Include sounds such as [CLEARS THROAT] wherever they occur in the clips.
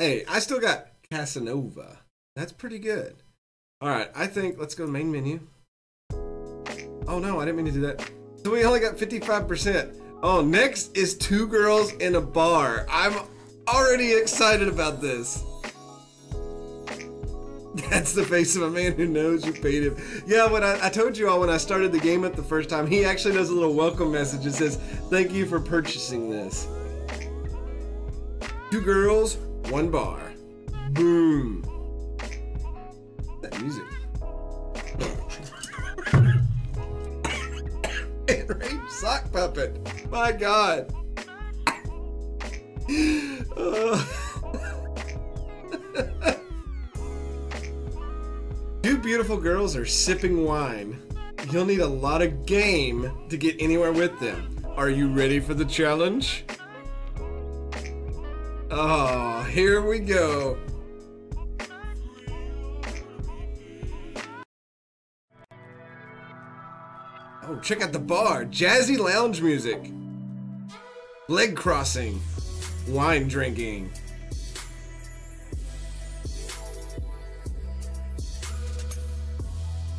Hey, I still got Casanova. That's pretty good. All right, I think let's go main menu. Oh no, I didn't mean to do that. So we only got 55%. Oh, next is two girls in a bar. I'm already excited about this. [LAUGHS] That's the face of a man who knows you paid him. Yeah, when I, I told you all when I started the game up the first time, he actually does a little welcome message that says, Thank you for purchasing this. Two girls, one bar. Boom. That music. [LAUGHS] Enraged sock puppet. My god. Uh. [LAUGHS] Two beautiful girls are sipping wine. You'll need a lot of game to get anywhere with them. Are you ready for the challenge? Oh, here we go. Oh, check out the bar. Jazzy lounge music. Leg crossing. Wine drinking.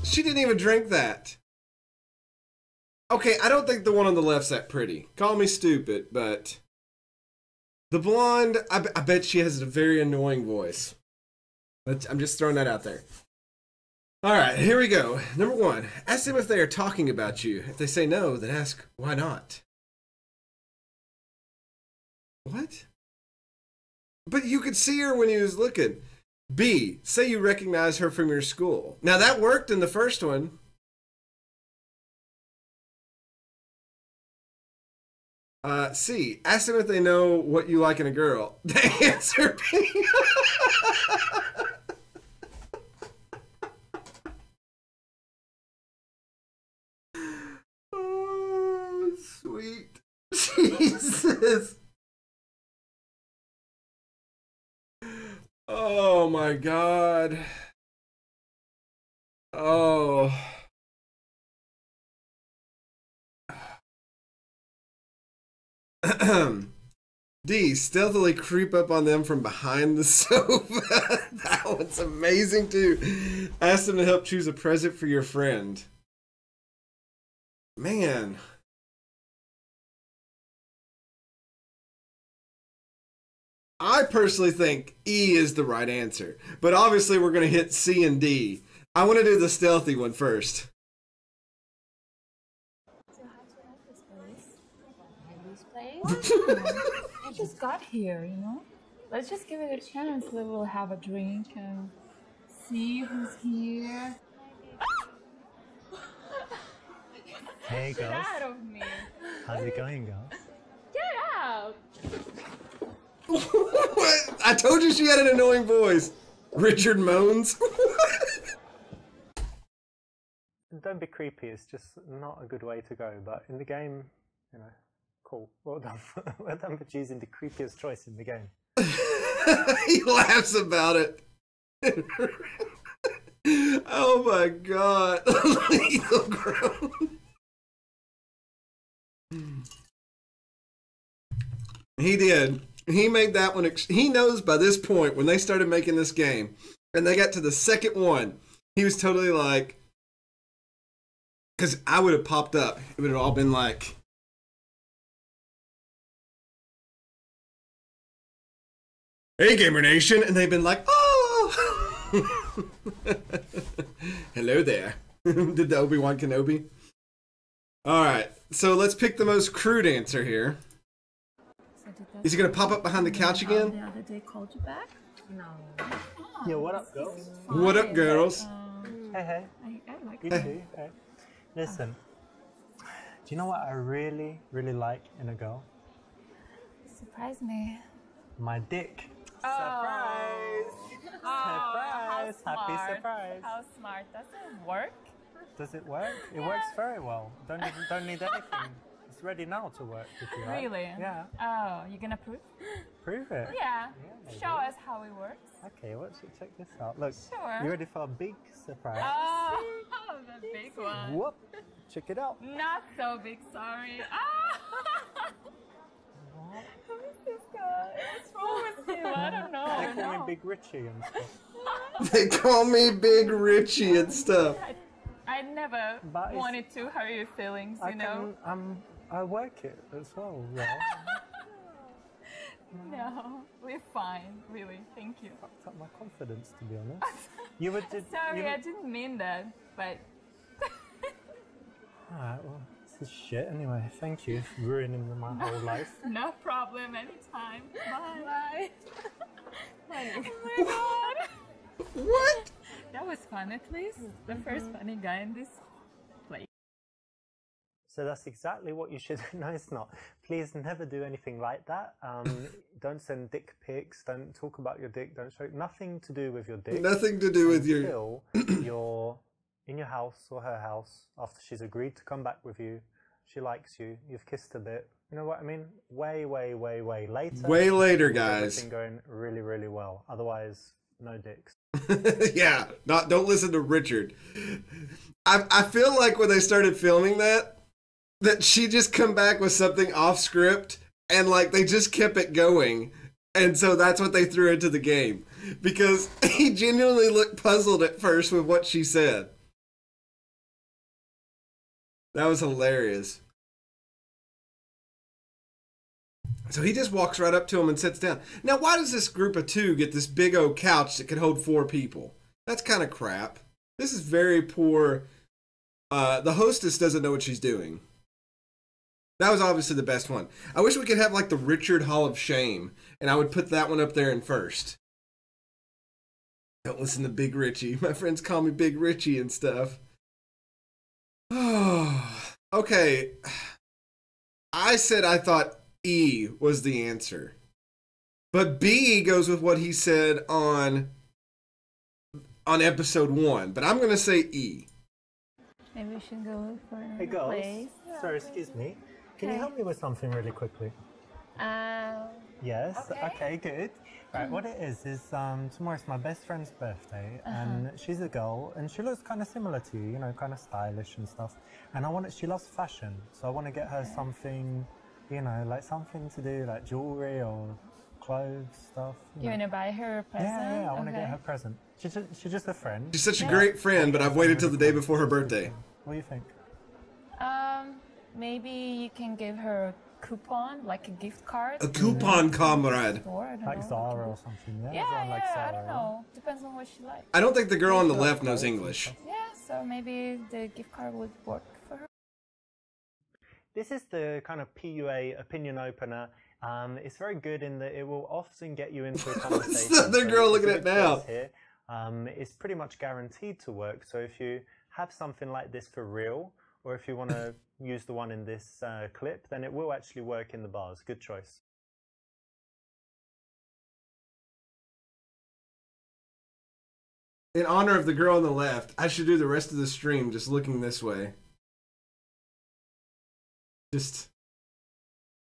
She didn't even drink that. Okay, I don't think the one on the left's that pretty. Call me stupid, but the blonde, I, bet she has a very annoying voice. But I'm just throwing that out there. All right, here we go. Number one, ask them if they are talking about you. If they say no, then ask why not. What? But you could see her when he was looking. B, say you recognize her from your school. Now that worked in the first one. Uh, C, ask them if they know what you like in a girl. [LAUGHS] The answer B. [LAUGHS] oh, sweet. [LAUGHS] Jesus. Oh my god. Oh. [CLEARS THROAT] D, stealthily creep up on them from behind the [LAUGHS] sofa. that one's amazing too. Ask them to help choose a present for your friend. Man. I personally think E is the right answer, but obviously we're going to hit C and D. I want to do the stealthy one first. So how do you like this place? This place? [LAUGHS] I just got here, you know? Let's just give it a chance. We will have a drink and see who's here. Hey Get girls, out of me! how's it going, girls? Get out! what? [LAUGHS] I told you she had an annoying voice. Richard moans. [LAUGHS] Don't be creepy. It's just not a good way to go. But in the game, you know, cool. Well done. [LAUGHS] well done for choosing the creepiest choice in the game. [LAUGHS] he laughs about it. [LAUGHS] oh my god. Lethal. He did. He made that one. He knows by this point when they started making this game and they got to the second one, he was totally like, because I would have popped up. It would have all been like, Hey, Gamer Nation, and they've been like, oh, [LAUGHS] hello there. [LAUGHS] Did the Obi Wan Kenobi? All right, so let's pick the most crude answer here. So did he gonna pop up behind the couch again? the again? other day called you back? No. Yeah, what up, girls? What up, girls? Um, Hey, hey. I, I like You it. too. Hey. Listen, do you know what I really, really like in a girl? Surprise me. My dick. Oh. [LAUGHS] Surprise! how Surprise! Happy smart. surprise! How smart. Does it work? Does it work? It works very well. Don't even, don't need anything. It's ready now to work if you like. Really? Yeah. Oh, you gonna prove? Prove it. Yeah. maybe. Show us how it works. Okay, let's check this out. Look, Sure. you ready for a big surprise? Oh, [LAUGHS] the big one. Whoop! Check it out. Not so big, sorry. [LAUGHS] Ah! Who is this guy? What's wrong with him? I don't know. Check Big Richie and stuff. [LAUGHS] They call me Big Richie and stuff. I, I never But wanted to hurt your feelings, you I know. can, um, I work it as well. Yeah. [LAUGHS] No, we're fine, really. Thank you. Fucked up my confidence, to be honest. You were [LAUGHS] did. Sorry, you I didn't mean that, but Alright, well, this shit anyway. Thank you for ruining my whole [LAUGHS] life. no problem anytime. Bye. Bye. oh my [LAUGHS] god. What? That was fun at least. The first funny guy in this place. So that's exactly what you should. [LAUGHS] No, it's not. Please never do anything like that. Um, don't send dick pics. Don't talk about your dick. Don't show nothing to do with your dick. Nothing to do with your. Until [CLEARS THROAT] you're in your house or her house after she's agreed to come back with you. She likes you. You've kissed a bit. You know what I mean? Way, way, way, way later. Way later, guys. Everything going really, really well. Otherwise, no dicks. [LAUGHS] yeah, not don't listen to Richard. I I feel like when they started filming that, that she just come back with something off script, and like they just kept it going, and so that's what they threw into the game because [LAUGHS] he genuinely looked puzzled at first with what she said. That was hilarious. So he just walks right up to him and sits down. Now, why does this group of two get this big old couch that could hold four people? That's kind of crap. This is very poor. Uh, the hostess doesn't know what she's doing. That was obviously the best one. I wish we could have like the Richard Hall of Shame, and I would put that one up there in first. Don't listen to Big Richie. [LAUGHS] My friends call me Big Richie and stuff. Oh, [SIGHS] okay. I said I thought E was the answer. But B goes with what he said on on episode 1, but I'm going to say E. Maybe we should go for Hey, a girls. place. Sorry, excuse me. Can you help me with something really quickly? Um, Yes. Okay. Okay. good. Right. What it is is um, tomorrow's my best friend's birthday, and she's a girl, and she looks kind of similar to you. You know, kind of stylish and stuff. And I want it. She loves fashion, so I want to get her something. You know, like something to do, like jewelry or clothes stuff. you you know. wanna buy her a present? Yeah, yeah. I want to okay. get her a present. She's just, she's just a friend. She's such a great friend, but I've waited till the day before her birthday. What do you think? Um, maybe you can give her a coupon, like a gift card. A coupon comrade. Or, I don't Like know. Zara or something? Yeah. Yeah, Everyone yeah, likes I don't know. Depends on what she likes. I don't think the girl on the left knows English. Yeah, so maybe the gift card would work for her. This is the kind of PUA opinion opener. Um, it's very good in that it will often get you into a [LAUGHS] conversation. the other girl it's a looking at now? Here. Um, it's pretty much guaranteed to work. So if you have something like this for real, or if you want to use the one in this uh, clip, then it will actually work in the bars. Good choice. In honor of the girl on the left, I should do the rest of the stream just looking this way. Just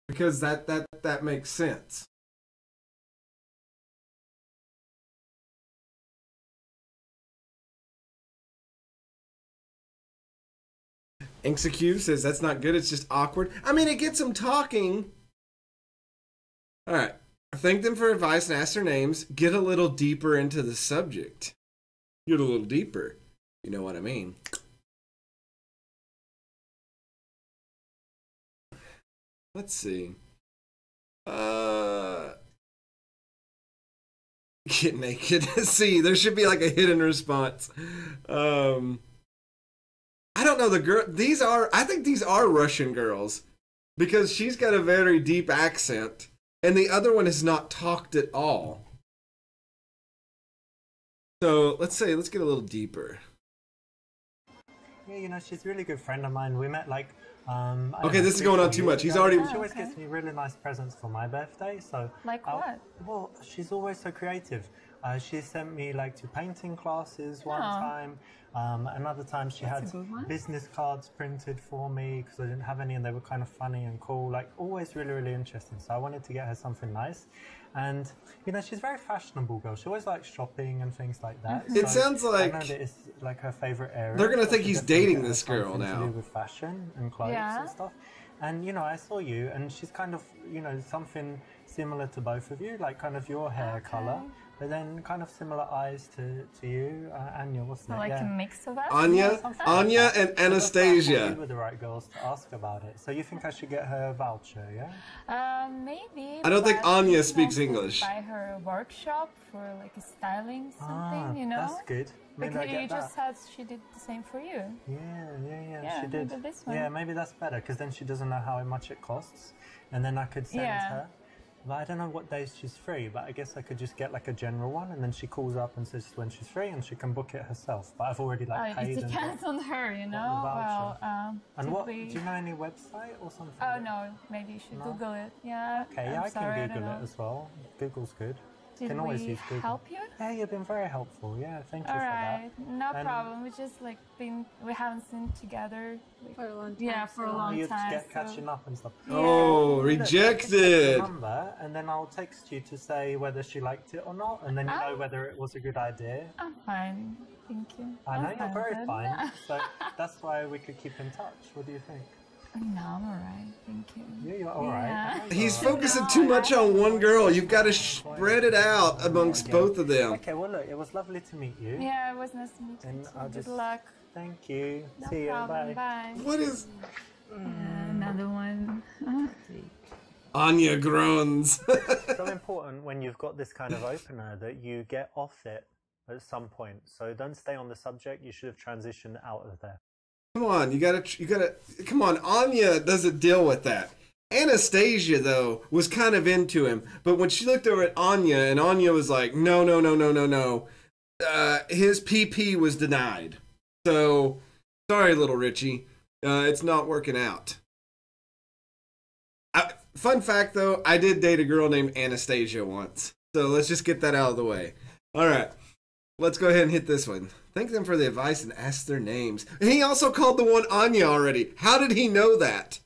because that that that makes sense. Inxecube says that's not good, it's just awkward. I mean, it gets them talking. Alright. Thank them for advice and ask their names. Get a little deeper into the subject. Get a little deeper. You know what I mean. Let's see. Uh [LAUGHS] get naked. [LAUGHS] see, there should be like a hidden response. Um I don't know the girl these are I think these are Russian girls because she's got a very deep accent and the other one has not talked at all. So, let's say let's get a little deeper. Yeah, you know, she's a really good friend of mine. We met like. Um, Okay, know, this is going on too years much. He's ago. already- She always Okay. gives me really nice presents for my birthday. So. Like I'll- what? Well, she's always so creative. Uh, she sent me like to painting classes one Aw. time. Um, another time she That's had business cards printed for me because I didn't have any and they were kind of funny and cool. Like always really, really interesting. So I wanted to get her something nice. And you know, she's a very fashionable girl. She always likes shopping and things like that. It So sounds I like- know that it's like her favorite area. They're gonna think he's dating this girl now. To do with fashion and clothes Yeah. and stuff. And you know, I saw you, and she's kind of, you know, something similar to both of you, like kind of your hair color, but then kind of similar eyes to, to you, uh, Anya, wasn't So it? like yeah. a mix of us. Anya, something like Anya, that. and So that's why I thought Anastasia. We were the right girls to ask about it. So you think I should get her voucher, yeah? Uh, maybe. I don't think Anya speaks English. Buy her a workshop for like a styling something, ah, you know. That's good. Maybe Because I get you that. just said she did the same for you. Yeah, yeah, yeah, Yeah, she did. maybe this one. Yeah, maybe that's better because then she doesn't know how much it costs, and then I could send Yeah. her. But I don't know what days she's free, but I guess I could just get like a general one, and then she calls up and says when she's free, and she can book it herself. But I've already like Uh, paid it and. depends on her, you know. Well, um, And what? we- Do you know any website or something? Oh no, maybe you should No? Google it. Yeah. Okay, I'm yeah, I sorry, can don't Google it know. as well. Google's good. Did can always we use Google. help you? Yeah, you've been very helpful. Yeah, thank you All for right, no And- problem. We just like been we haven't seen together. like- For a long time. Yeah, for a long. You'd time. get so- catching up and stuff. Oh, Look, just rejected. the number, and then I'll text you to say whether she liked it or not, and then you know Oh. whether it was a good idea. I'm fine, thank you. I I'm know you're fine very with fine, so [LAUGHS] that's why we could keep in touch. What do you think? No, I'm alright, thank you. Yeah, you're all right. Yeah. I know [LAUGHS] you're He's all right. focusing too much on one girl. You've got to spread it out amongst both of them. Okay, well, look, it was lovely to meet you. Yeah, it was nice to meet you. And too. I'll Good just- luck. Thank you. No See you. problem. Bye. Bye. What is Yeah, another one. [LAUGHS] Anya groans? It's [LAUGHS] so important when you've got this kind of opener that you get off it at some point. So don't stay on the subject. You should have transitioned out of there. Come on, you gotta, you gotta. Come on, Anya doesn't deal with that. Anastasia though was kind of into him, but when she looked over at Anya and Anya was like, "No, no, no, no, no, no," uh, his PP was denied. So sorry, little Richie, uh, it's not working out. I, fun fact though, I did date a girl named Anastasia once, so let's just get that out of the way. All right, let's go ahead and hit this one. Thank them for the advice and ask their names. And he also called the one Anya already. How did he know that?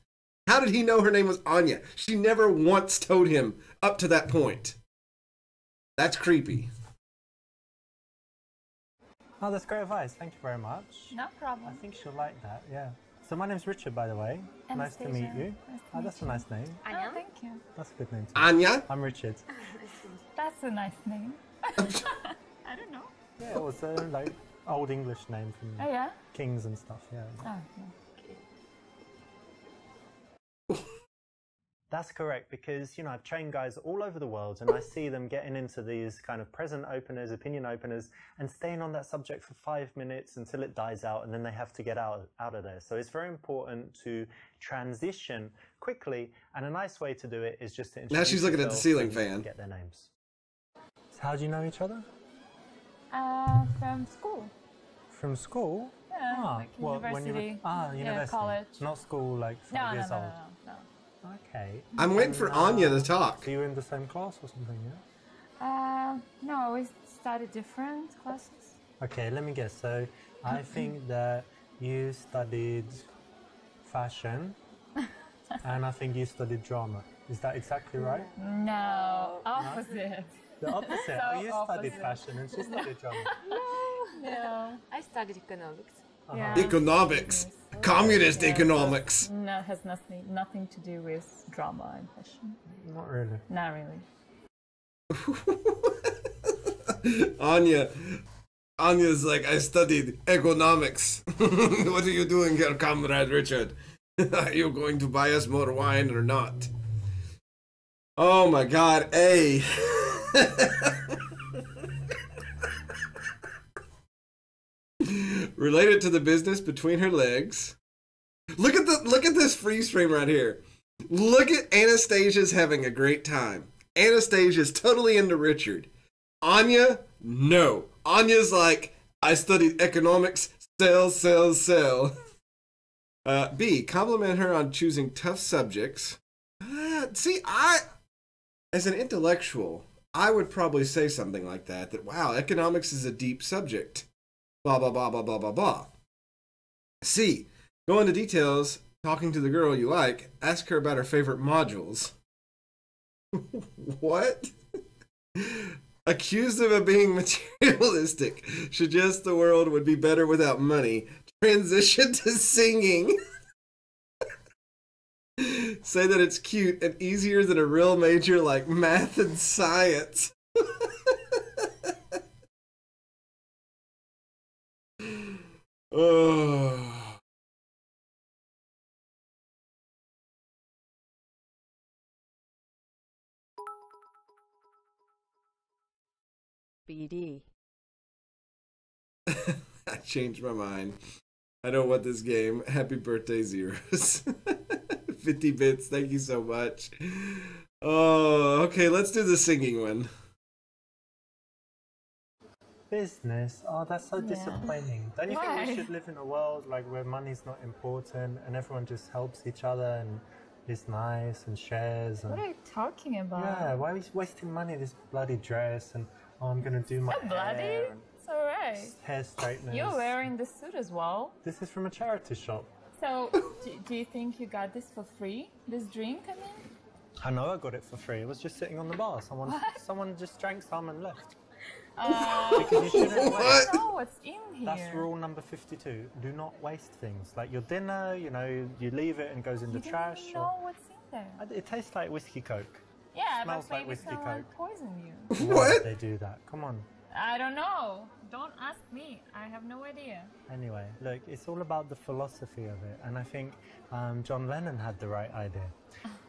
How did he know her name was Anya? She never once told him up to that point. That's creepy. Oh, that's great advice. Thank you very much. No problem. I think she'll like that. Yeah. So my name's Richard, by the way. Nice to meet you. Nice to Oh, meet that's a nice name. Oh, Anya? thank you. That's a good name. Too. Anya? I'm Richard. [LAUGHS] That's a nice name. [LAUGHS] [LAUGHS] I don't know. Yeah, it was a like old English name from Oh yeah. kings and stuff. Yeah. Oh, yeah. [LAUGHS] That's correct because you know I've trained guys all over the world and I see them getting into these kind of present openers, opinion openers, and staying on that subject for five minutes until it dies out, and then they have to get out out of there. So it's very important to transition quickly, and a nice way to do it is just to Now she's looking at the ceiling fan. Get their names. So how do you know each other? Uh, from school. From school? Yeah, ah, like well, when you were, university. ah, Yeah, college. Not school, like five No, no, no, years no, old. no, no. Okay. I'm waiting for Anya to talk. So you were in the same class or something, yeah? Uh, no, we studied different classes. Okay, let me guess. So I think that you studied fashion [LAUGHS] and I think you studied drama. Is that exactly right? No, opposite. The opposite. [LAUGHS] So oh, you studied fashion and she studied drama. [LAUGHS] no. I studied economics. Yeah. Uh-huh. Economics. Communist economics. No, has nothing nothing to do with drama and fashion. Not really. Not really. [LAUGHS] Anya. Anya's like, I studied economics. [LAUGHS] what are you doing here, comrade Richard? [LAUGHS] are you going to buy us more wine or not? Oh my god, A. Related to the business between her legs. Look at the look at this freeze frame right here. Look at Anastasia's having a great time. Anastasia's totally into Richard. Anya, no. Anya's like, I studied economics, sell, sell, sell. Uh, B, compliment her on choosing tough subjects. Uh, see, I, as an intellectual, I would probably say something like that. That wow, economics is a deep subject. Blah blah blah blah blah blah blah. C, go into details. Talking to the girl you like, ask her about her favorite modules. [LAUGHS] what? Accused of being [LAUGHS] materialistic, suggest the world would be better without money. Transition [LAUGHS] to singing. say that it's cute and easier than a real major like math and science. Oh. BD. [LAUGHS] I changed my mind. I don't want this game. Happy birthday, Zeros. [LAUGHS] 50 bits, thank you so much. Oh, okay, let's do the singing one. Business? Oh, that's so Yeah. disappointing. Don't you think we should live in a world like where money's not important and everyone just helps each other and is nice and shares and What are you talking about? yeah, why are we wasting money this bloody dress and oh, I'm gonna do my So bloody. It's alright. hair straighteners. You're wearing the suit as well. This is from a charity shop. So, do, do you think you got this for free? This drink, I mean? I know I got it for free. It was just sitting on the bar. Someone, What? someone just drank some and left. Uh, Because you shouldn't [LAUGHS] What? waste. Know what's in here. That's rule number 52. Do not waste things. Like your dinner, you know, you leave it and goes in You the trash. even know what's in there. It tastes like whiskey coke. Yeah, it smells but like whiskey someone coke. poisoned you. [LAUGHS] What? would they do that? Come on. I don't know. Don't ask me. I have no idea. Anyway, look, it's all about the philosophy of it, and I think um, John Lennon had the right idea.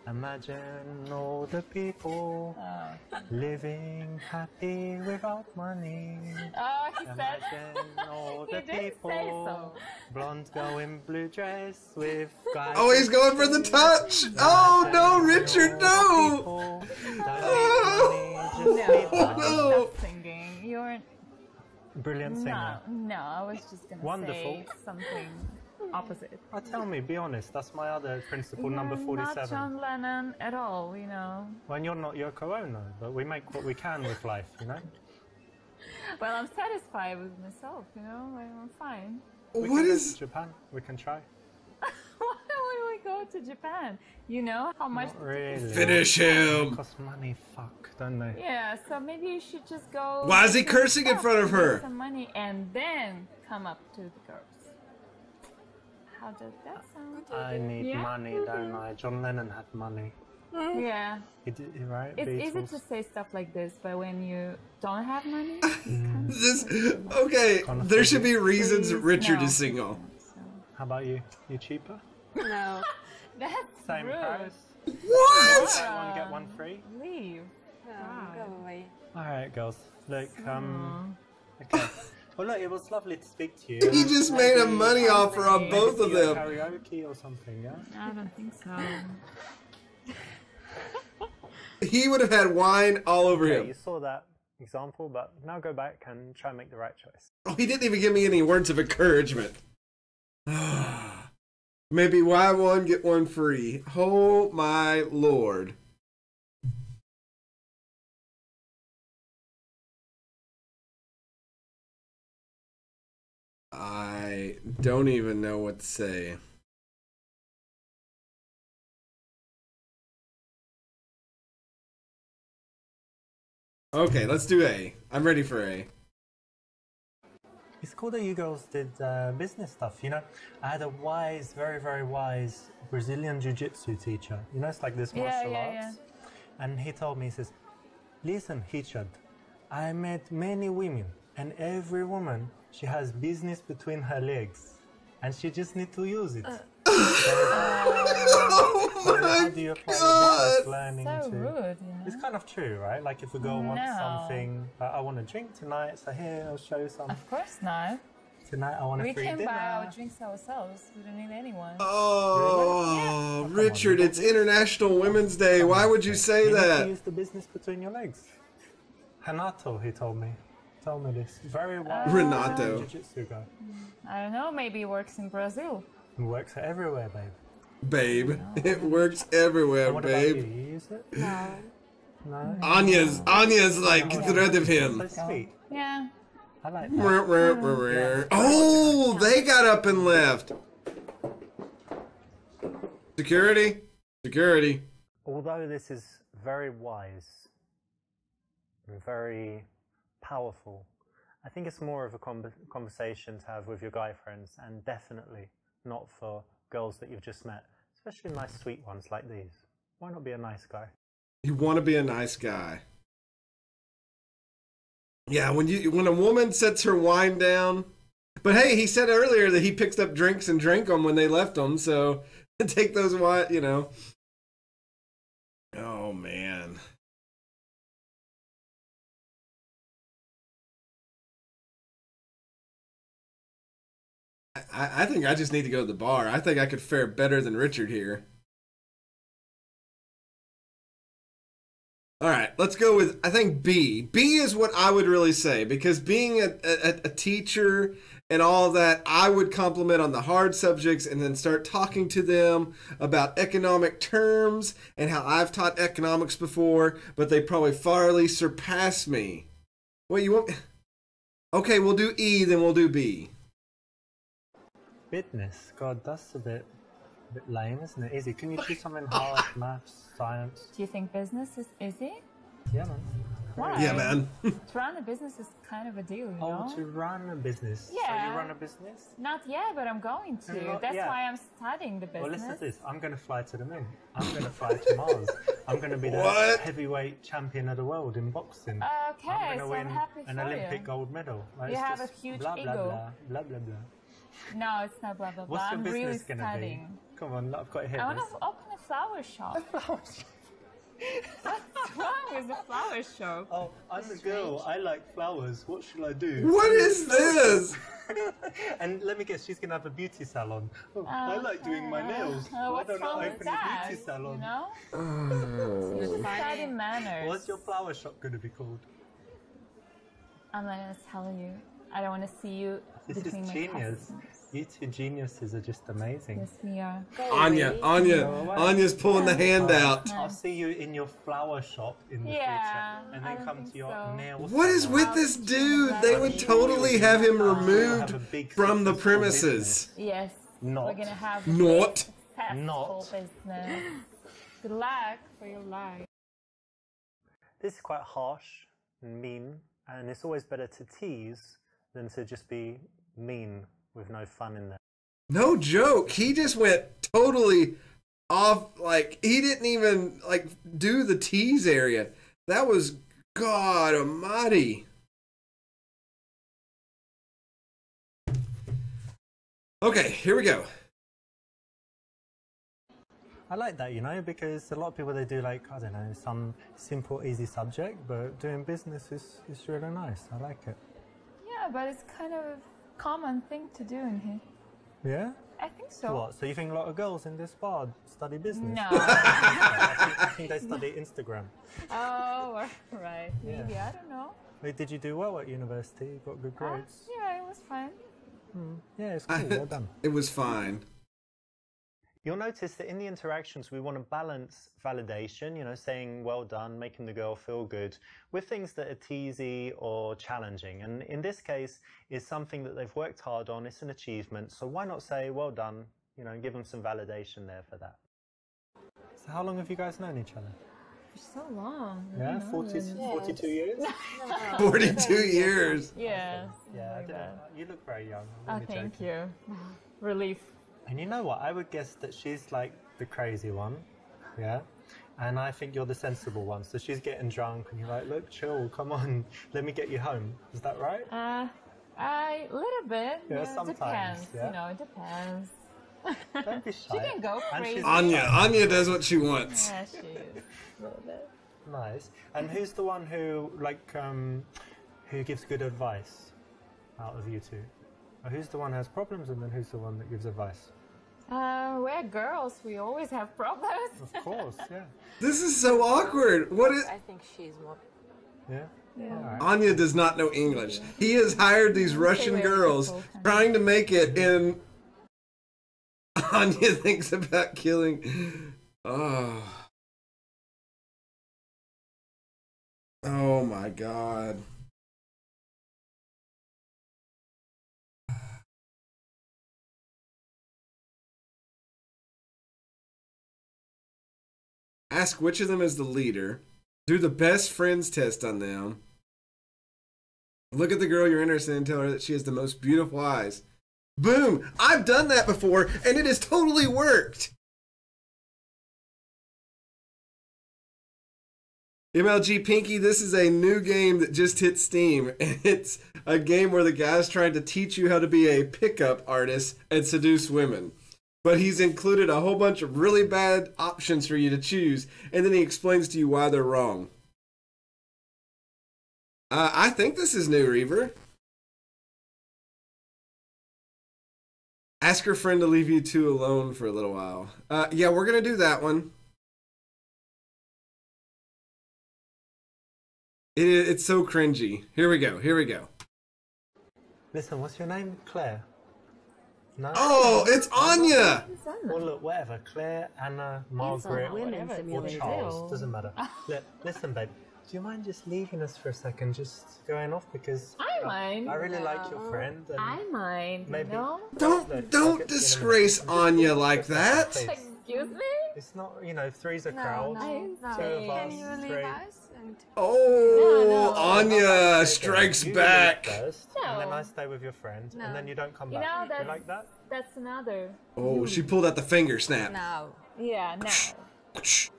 Imagine all the people Oh, living happy without money. oh he said. Imagine all [LAUGHS] He the did say people. so. Blonde girl in blue dress with guys. Oh, he's going for the touch. Oh no, Richard, no. no! No, no. stop singing. You're Brilliant no, no. I was just gonna Wonderful. say something opposite. Oh, tell me, be honest. That's my other principle, number You're Not 47. John Lennon at all. You know. When you're not Yoko Ono, but we make what we can with [LAUGHS] life, you know? Well, I'm satisfied with myself. You know, I'm fine. We What can go to Japan? We can try. [LAUGHS] Why would we go to Japan? You know how much? Not really. finish him? Cost money, fuck, don't they? Yeah, so maybe you should just go. Why is he cursing in front of her? Some money and then come up to the girls. How does that sound? I need Yeah. money, don't I? John Lennon had money. Yeah, He did, he- right? it's easy to say stuff like this, but when you don't have money, it's [LAUGHS] kind of this? Okay, there should be reasons Please, Richard no. is single. So, How about you? You cheaper? No, [LAUGHS] that's Same rude. price? What? Buy one, get one free? Leave. no, God. go away. Alright, girls. Look, um. Okay. Well, look, it was lovely to speak to you. [LAUGHS] He just made a money offer on both of See you them. Karaoke or something, yeah? I don't think so. [LAUGHS] He would have had wine all over Yeah, him. you saw that example, but now go back and try and make the right choice. Oh, he didn't even give me any words of encouragement. [SIGHS] Maybe buy one, get one free. Oh my lord. I don't even know what to say. Okay, let's do A. I'm ready for A. It's cool that you girls did uh, business stuff. You know, I had a wise, very, very wise Brazilian Jiu Jitsu teacher. You know, it's like this Yeah, martial yeah, arts. And he told me, he says, Listen, Richard, I met many women, and every woman, she has business between her legs, and she just need to use it. Oh how my do you apply God. business So to? rude, you. It's kind of true, right? Like if a girl wants something, uh, I want a drink tonight, so here I'll show you some. Of course not. Tonight I want a We free can dinner. buy our drinks ourselves. We don't need anyone. Oh, Really? Richard, it's International Women's Day. Why would you say You need to that? use the business between your legs. Hanato, he told me. Told me this. Very uh, wise. Renato. I don't know. Maybe he works in Brazil. He works everywhere, babe. Babe, [LAUGHS] it works everywhere, And what about you? babe. You use it? No. No? Anya's, Anya's like, get rid of him. Yeah. I like rrr, rrr, rrr. Oh, they got up and left. Security? Security. Although this is very wise very powerful, I think it's more of a con- conversation to have with your guy friends and definitely not for girls that you've just met. Especially nice, sweet ones like these. Why not be a nice guy? You want to be a nice guy. Yeah, when you when a woman sets her wine down. But hey, he said earlier that he picks up drinks and drank them when they left them. So [LAUGHS] take those wine, you know. Oh man. I, I think I just need to go to the bar. I think I could fare better than Richard here. All right, let's go with I think B. B is what I would really say because being a, a, a teacher and all that, I would compliment on the hard subjects and then start talking to them about economic terms and how I've taught economics before, but they probably farly surpass me. What you want? Okay, we'll do E, then we'll do B. Business. God, that's a bit, a bit lame, isn't it? Easy. Can you do something [LAUGHS] hard? Maths, science. Do you think business is easy? Yeah, man. Why? Yeah, man. [LAUGHS] To run a business is kind of a deal, you oh, know? Oh, to run a business. So Yeah. you run a business? Not yet, but I'm going to. Not That's yet. why I'm studying the business. Well, listen to this. I'm going to fly to the moon. I'm going to fly to Mars. I'm going to be the [LAUGHS] What? heavyweight champion of the world in boxing. Okay, I'm going I'm to win happy an for Olympic you. gold medal. Like, You have a huge blah, blah, ego. Blah, blah, blah, blah. No, it's not blah blah blah. What's I'm your really business going to studying. be? Come on, I've got to hear I want to open a flower shop. A What's wrong with the flower shop? Oh, I'm a girl. I like flowers. What should I do? What is this? [LAUGHS] and let me guess, she's gonna have a beauty salon. Oh, I like doing my nails. Uh, Why what's don't wrong I with open that? a beauty salon? You know, Oh. study manners. What's your flower shop gonna be called? I'm not gonna tell you. I don't want to see you This is genius. You two geniuses are just amazing. Yes, we are. Anya, Anya, Anya's pulling the hand out. I'll see you in your flower shop in the Yeah, future, and then come to your so. nail. What is with this dude? They would totally have him removed from the premises. Yes. Not. We're gonna have Not. Not. business. Good luck for your life. This is quite harsh and mean, and it's always better to tease than to just be mean with no fun in there. No joke. He just went totally off. Like he didn't even like do the tease area. That was God Almighty. Okay, here we go. I like that, you know, because a lot of people they do like I don't know some simple, easy subject, but doing business is is really nice. I like it. Yeah, but it's kind of a common thing to do in here. Yeah. I think so. What? So you think a lot of girls in this bar study business? No. [LAUGHS] I think, I think they study [LAUGHS] Instagram. oh, [LAUGHS] right. Maybe I don't know. Wait, did you do well at university? You got good Uh, grades? yeah, it was fine. Yeah, it's cool. well done. It was fine. You'll notice that in the interactions, we want to balance validation, you know, saying well done, making the girl feel good, with things that are teasy or challenging. And in this case, is something that they've worked hard on, it's an achievement. So why not say well done, you know, and give them some validation there for that. So how long have you guys known each other? For so long. Yeah, 40, [LAUGHS] 42 years? 42 years. Yeah. Yeah, I like didn't- that. you look very young. Oh, thank joking. you. [LAUGHS] Relief. And you know what? I would guess that she's like the crazy one, yeah? And I think you're the sensible one. So she's getting drunk and you're like, look, chill, come on, [LAUGHS] let me get you home. Is that right? Uh, I little bit. Yeah, you sometimes, Depends. yeah. You know, it depends. [LAUGHS] Don't be shy. [LAUGHS] She can go crazy. Anya, Anya does what she wants. Yeah, she is. A little bit. Nice. And who's the one who, like, um, who gives good advice out of you two? Or who's the one who has problems and then who's the one that gives advice? Uh, we're girls. We always have [LAUGHS] problems. Of course, yeah. This is so awkward. What is I think she's more. Yeah? All right. Anya does not know English. He has hired these Russian girls trying to make it in [LAUGHS] Anya thinks about killing Oh. Oh my god. ask which of them is the leader, do the best friends test on them, look at the girl you're interested in and tell her that she has the most beautiful eyes. Boom! I've done that before and it has totally worked! MLG Pinky, this is a new game that just hit Steam. And [LAUGHS] it's a game where the guy's trying to teach you how to be a pickup artist and seduce women. But he's included a whole bunch of really bad options for you to choose, and then he explains to you why they're wrong. Uh, I think this is new, Reaver. Ask your friend to leave you two alone for a little while. Uh, yeah, we're gonna do that one. It, it's so cringy. Here we go. Here we go. Listen, what's your name? Claire. No. Oh, it's Anya. Well, look, whatever. Claire, Anna, Margaret, women's or simulator. Charles. Doesn't matter. Look, listen, babe. Do you mind just leaving us for a second, just going off because I uh, mind. I really like your friend. And I mind, Maybe- you know? Look, Don't I'll don't get to you in disgrace. Anya like that. Excuse me? It's not, you know, three's a No, crowd. no, no. Two of Can us, you leave three. us? And Oh, No, no. Anya strikes You back. leave first, and then No. I stay with your friend, No. and then you don't come You back. know, you like that? that's another. Oh, she pulled out the finger snap. no. Yeah, now.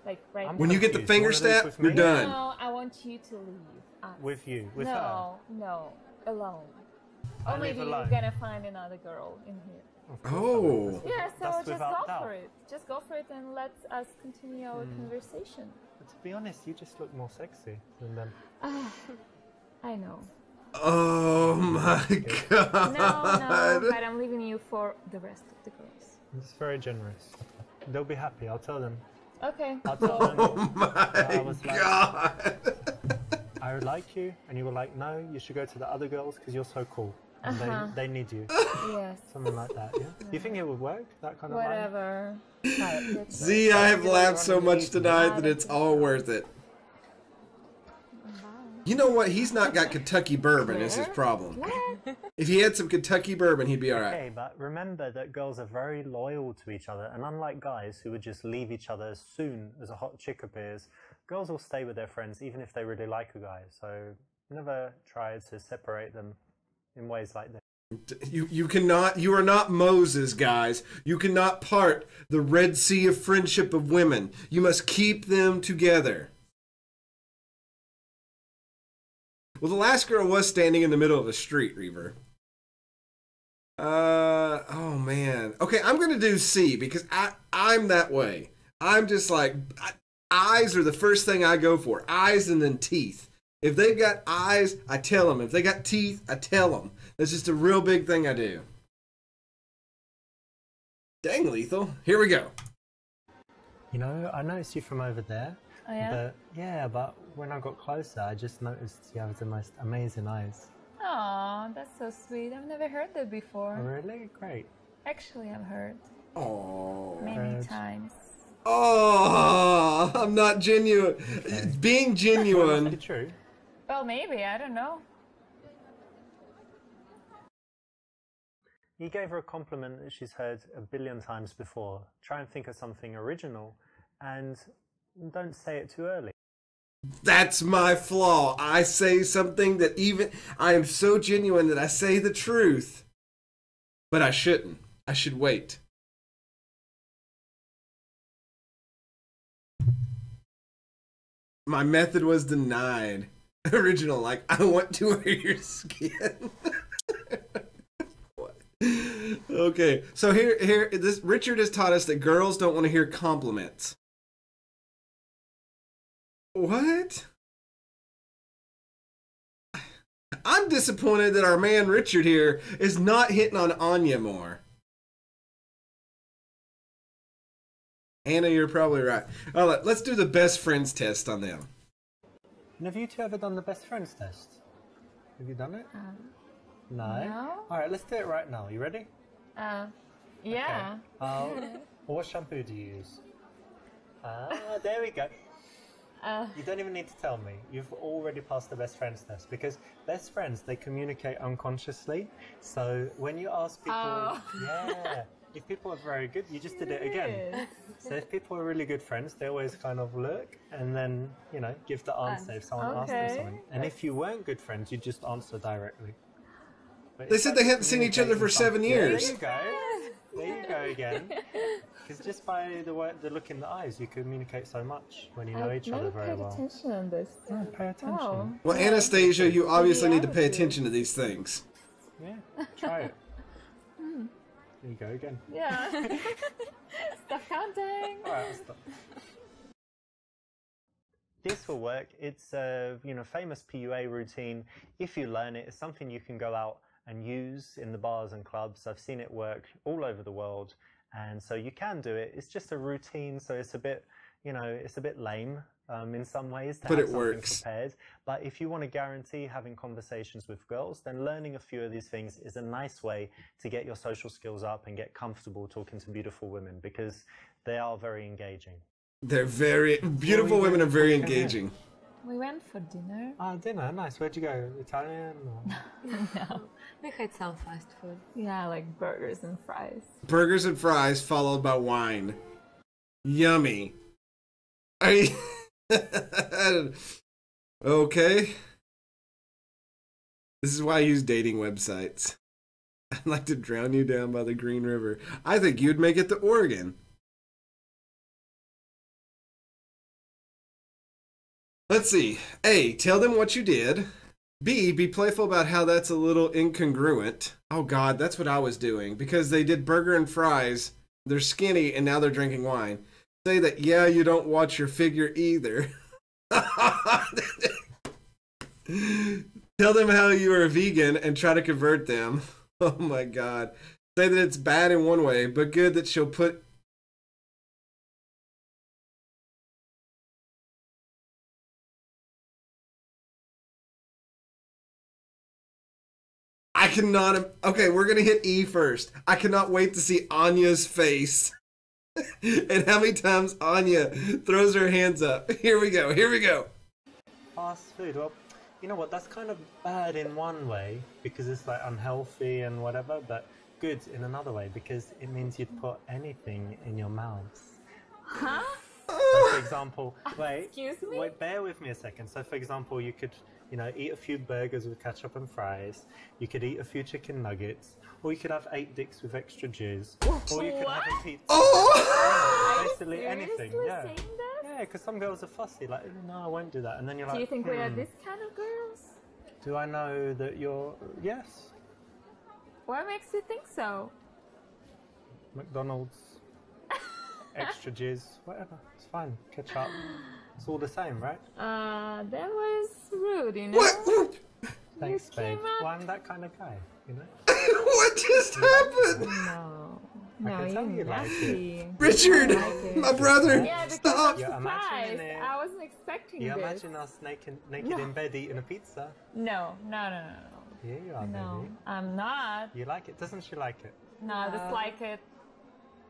Like right I'm When you get the finger You wanna leave snap, with you're me? done. No, I want you to leave. us. With you, with her. no, no, alone. I Or leave maybe alone. you're gonna find another girl in here. Of course I will. Oh. Yeah, so That's just without go doubt. for it. Just go for it and let us continue our Hmm. conversation. But to be honest, you just look more sexy than them. Ah, I know. Oh my [LAUGHS] god. No, no, but I'm leaving you for the rest of the girls. It's very generous. They'll be happy. I'll tell them. Okay. I'll tell them. Oh I my was like- god. I like you, and you were like, no, you should go to the other girls because you're so cool. And Uh-huh. they, they need you. Yes. Something like that, yeah? You think it would work? That kind of line? Whatever. [LAUGHS] Z, I have laughed so much tonight that it's all worth it. You know what? He's not got Kentucky bourbon is his problem. If he had some Kentucky bourbon, he'd be alright. Okay, but remember that girls are very loyal to each other, and unlike guys who would just leave each other as soon as a hot chick appears, girls will stay with their friends even if they really like a guy. So never try to separate them in ways like this. You you cannot you are not Moses, guys. You cannot part the Red Sea of friendship of women. You must keep them together. Well, the last girl was standing in the middle of a street, Reaver. Uh oh man. Okay, I'm gonna do C because I I'm that way. I'm just like I, eyes are the first thing I go for. Eyes and then teeth. If they've got eyes, I tell them. If they got teeth, I tell them. That's just a real big thing I do. Dang, lethal. Here we go. You know, I noticed you from over there. Oh, yeah? But yeah, but when I got closer, I just noticed you have the most amazing eyes. Aw, that's so sweet. I've never heard that before. Oh, really? Great. Actually, I've heard Oh. many Good. times. Oh, I'm not genuine. Being genuine. [LAUGHS] be true. Well, maybe. I don't know. You gave her a compliment that she's heard a billion times before. Try and think of something original and don't say it too early. That's my flaw. I say something that even I am so genuine that I say the truth. But I shouldn't. I should wait. My method was denied. [LAUGHS] Original, like I want to wear your skin. [LAUGHS] Okay, so here, here, this Richard has taught us that girls don't want to hear compliments. What? I'm disappointed that our man Richard here is not hitting on Anya more. Anna, you're probably right. All right, let's do the best friends test on them. And have you two ever done the best friends test? Have you done it? Um, no. no. All right, let's do it right now. You ready? uh, yeah. Uh, well, what shampoo do you use? Ah, there we go. Uh, You don't even need to tell me. You've already passed the best friends test because best friends they communicate unconsciously. So when you ask people, Oh. yeah, if people are very good, you just did it again. So if people are really good friends, they always kind of look and then you know give the answer if someone asks them something. And if you weren't good friends, you just answer directly. But They said they hadn't seen each other for communicating seven some- Yeah, years. There you go. There you go again. [LAUGHS] because just by the way, the look in the eyes, you communicate so much when you know I've each never other very paid well. attention on this. Yeah, pay attention. Oh. Well, Anastasia, you obviously need to pay attention to these things. Yeah, try it. There you go again. Yeah. [LAUGHS] Stop counting. All right, stop. This will work. It's a you know famous PUA routine. If you learn it, it's something you can go out and use in the bars and clubs. I've seen it work all over the world, and so you can do it. It's just a routine, so it's a bit you know it's a bit lame um, in some ways. To But have it something works. Prepared. But if you want to guarantee having conversations with girls, then learning a few of these things is a nice way to get your social skills up and get comfortable talking to beautiful women because they are very engaging. They're very beautiful we women went are very engaging. We went for dinner. Ah, dinner, nice. Where'd you go? Italian? Or... [LAUGHS] We had some fast food. Yeah, like burgers and fries. Burgers and fries followed by wine. Yummy. I [LAUGHS] [LAUGHS] okay. This is why I use dating websites. [LAUGHS] I'd like to drown you down by the Green River. I think you'd make it to Oregon. Let's see. A. Tell them what you did. B. Be playful about how that's a little incongruent. Oh, God, that's what I was doing. Because they did burger and fries. They're skinny and now they're drinking wine. Say that, yeah, you don't watch your figure either. Tell them how you are a vegan and try to convert them. [LAUGHS] Oh my god. Say that it's bad in one way, but good that she'll put I cannot. Okay, we're gonna hit E first. I cannot wait to see Anya's face. And how many times Anya throws her hands up. Here we go, here we go. Fast food. Well, you know what? That's kind of bad in one way because it's like unhealthy and whatever, but good in another way because it means you'd put anything in your mouth. Huh? So, for example, wait, Excuse me? wait, bear with me a second. So, for example, you could, you know, eat a few burgers with ketchup and fries. You could eat a few chicken nuggets, or you could have eight dicks with extra jizz, or you could have a pizza. Oh! Basically anything, yeah. this? Yeah, because some girls are fussy, like, no, I won't do that. And then you're like, Do you think we are "Hmm, this kind of girls? Do I know that you're. Yes. What makes you think so? McDonald's, [LAUGHS] extra jizz, whatever. It's fine. Ketchup. It's all the same, right? Uh, that was rude, you know? What? [LAUGHS] Thanks, babe. Well, I'm that kind of guy, you know? [LAUGHS] what just happened? No. No, can tell you're like nasty. Richard, I like my brother, Yeah, stop. I'm You're imagining surprised. it. I wasn't expecting You this. imagine us naked, naked in bed eating a pizza? No, no, no, no, Yeah, you are, no. No, baby. I'm not. You like it? Doesn't she like it? No, I just like it.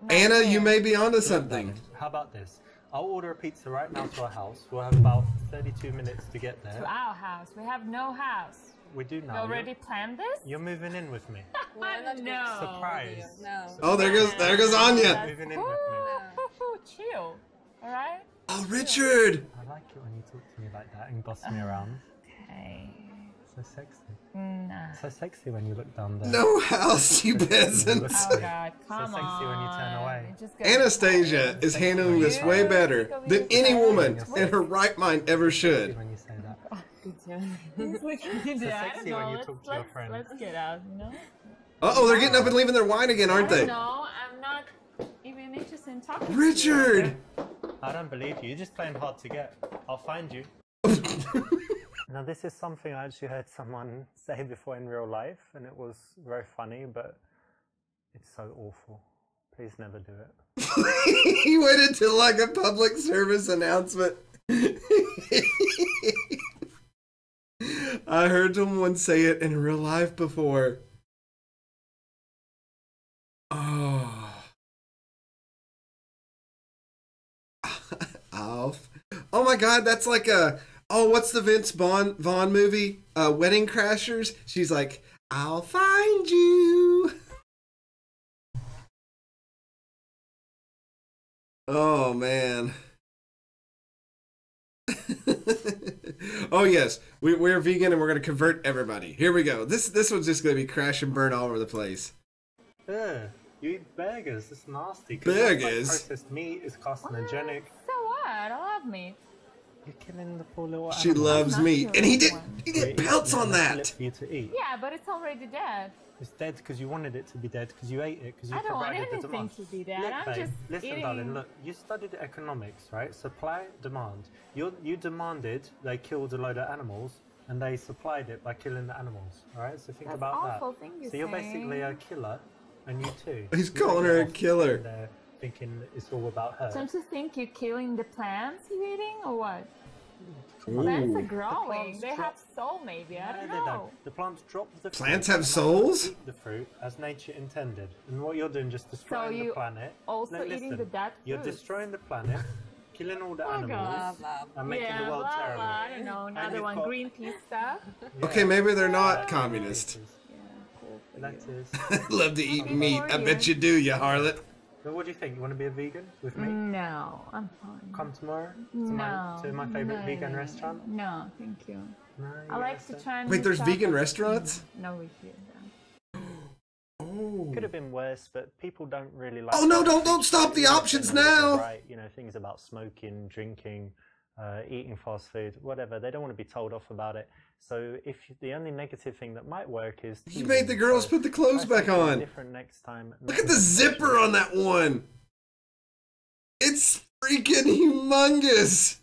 not Anna, you may be onto something. How about this? I'll order a pizza right now to our house. We'll have about 32 minutes to get there. To our house. We have no house. We do We now. already You're, planned this? you're moving in with me. [LAUGHS] We're not no. Surprise. No. Oh, there goes there goes Anya. That's Moving in with cool. [LAUGHS] Chill. Alright? Oh, Richard. I like it when you talk to me like that and boss me around. [SIGHS] Okay. So sexy. Nah. So sexy when you look down there. No house, [LAUGHS] you peasant. Oh god, come so sexy on. when you turn away. It just goes- Anastasia is handling this way better than any woman in her right mind ever should. When you say that. He's looking into it. I sexy don't when you Let's, talk to your friend. let's get out, you know? Uh oh, they're getting up and leaving their wine again, aren't they? No, I'm not even interested in talking to. Richard! I don't believe you. You're just playing hard to get. I'll find you. [LAUGHS] now, this is something I actually heard someone [LAUGHS] say before in real life, and it was very funny, but it's so awful. Please never do it. [LAUGHS] he waited till like a public service announcement. [LAUGHS] I heard someone say it in real life before. Oh. [LAUGHS] Alf. Oh my god, that's like a oh, what's the Vince Vaughn Vaughn movie? Uh Wedding Crashers. She's like, I'll find you. [LAUGHS] Oh man. oh yes, we, we're vegan and we're gonna convert everybody. Here we go. This this one's just gonna be crash and burn all over the place. Ugh. You eat burgers. It's nasty. that's, like, Burgers? processed meat is carcinogenic. So what? I love meat. You're killing the poor little She animal. loves Not meat, and he did. one. He did eating pounce on and they kill it that. for you to eat. Yeah, but it's already dead. It's dead because you wanted it to be dead because you ate it because you I don't want provided the anything demand. to be dead. Look, I'm babe, just listen, eating- darling. Look, you studied economics, right? Supply, demand. You you demanded they killed a load of animals, and they supplied it by killing the animals. All right, so think That's about awful that. thing you're so you're basically a killer, and you too. [LAUGHS] He's You calling her a killer. uh, thinking it's all about her. Don't you think you're killing the plants you're eating, or what? Plants are Ooh. growing. plants They have soul, maybe. I don't they know. don't. The plants drop the fruit Plants have souls? Eat the fruit as nature intended, and what you're doing just destroying you the planet. also No, eating listen, the dead You're destroying the planet, killing all the [LAUGHS] Oh, animals, God. Blah, blah. and making yeah, the world blah, terrible. blah. I don't know. Another one. got- Greenpeace [LAUGHS] stuff. Okay, maybe they're not communist. Yeah, cool for That you. is. [LAUGHS] Love to eat meat. I bet you. you do, you harlot. But what do you think? You want to be a vegan with me? No, I'm fine. Come tomorrow to no. my to my favorite no, vegan no, no, restaurant. No, thank you. No, I like to try and Wait, there's vegan restaurants? No, we feel that. Oh. Could have been worse, but people don't really like. Oh, no, don't- don't stop the options now. Right, you know things about smoking, drinking, uh, eating fast food, whatever. They don't want to be told off about it. So if the only negative thing that might work is You made the girls put the clothes back on. Different next time. Look at the zipper on that one. It's freaking humongous.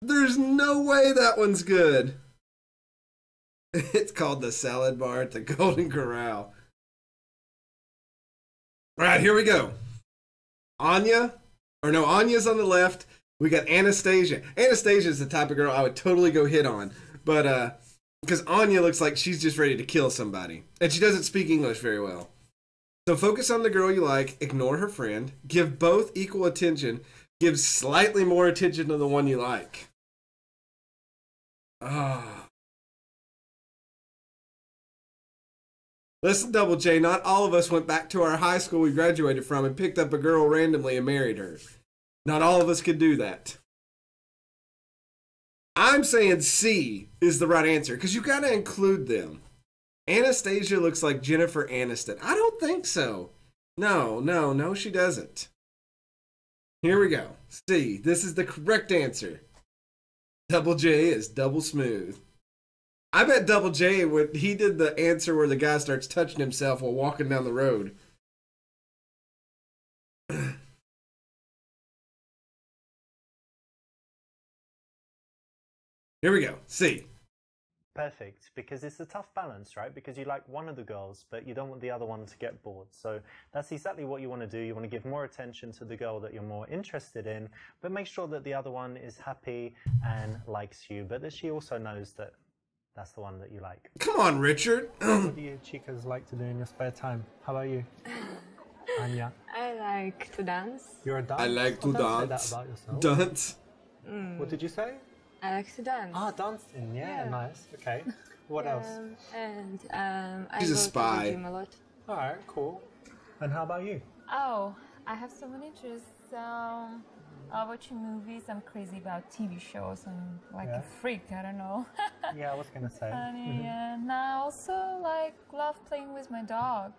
There's no way that one's good. [LAUGHS] It's called the salad bar at the [LAUGHS] Golden Corral. All right, here we go. Anya, or no, Anya's on the left. We got Anastasia. Anastasia is the type of girl I would totally go hit on, but uh, because Anya looks like she's just ready to kill somebody, and she doesn't speak English very well. So focus on the girl you like, ignore her friend, give both equal attention, give slightly more attention to the one you like. Ah. Listen, Double J, not all of us went back to our high school we graduated from and picked up a girl randomly and married her. Not all of us could do that. I'm saying C is the right answer because you got to include them. Anastasia looks like Jennifer Aniston. I don't think so. No, no, no, she doesn't. Here we go. C. This is the correct answer. Double J is double smooth. I bet Double J when he did the answer where the guy starts touching himself while walking down the road. [CLEARS THROAT] Here we go. C. Perfect, because it's a tough balance, right? Because you like one of the girls, but you don't want the other one to get bored. So that's exactly what you want to do. You want to give more attention to the girl that you're more interested in, but make sure that the other one is happy and likes you, but that she also knows that that's the one that you like. Come on, Richard. [CLEARS THROAT] what do you chicas like to do in your spare time? How about you? [LAUGHS] Anya, I like to dance. you're a dancer. I like to Don't dance. Say that about yourself. Dunce. What did you say? I like to dance. Ah, dancing. Yeah, Yeah. nice. Okay. [LAUGHS] What else? Um, and um, I She's a go spy. to the gym a lot. All right, cool. And how about you? Oh, I have so many interests. Um, I watch movies. I'm crazy about TV shows. I'm like Yeah. a freak. I don't know. [LAUGHS] Yeah, I was gonna say. Funny, [LAUGHS] mm-hmm. and I also like love playing with my dog.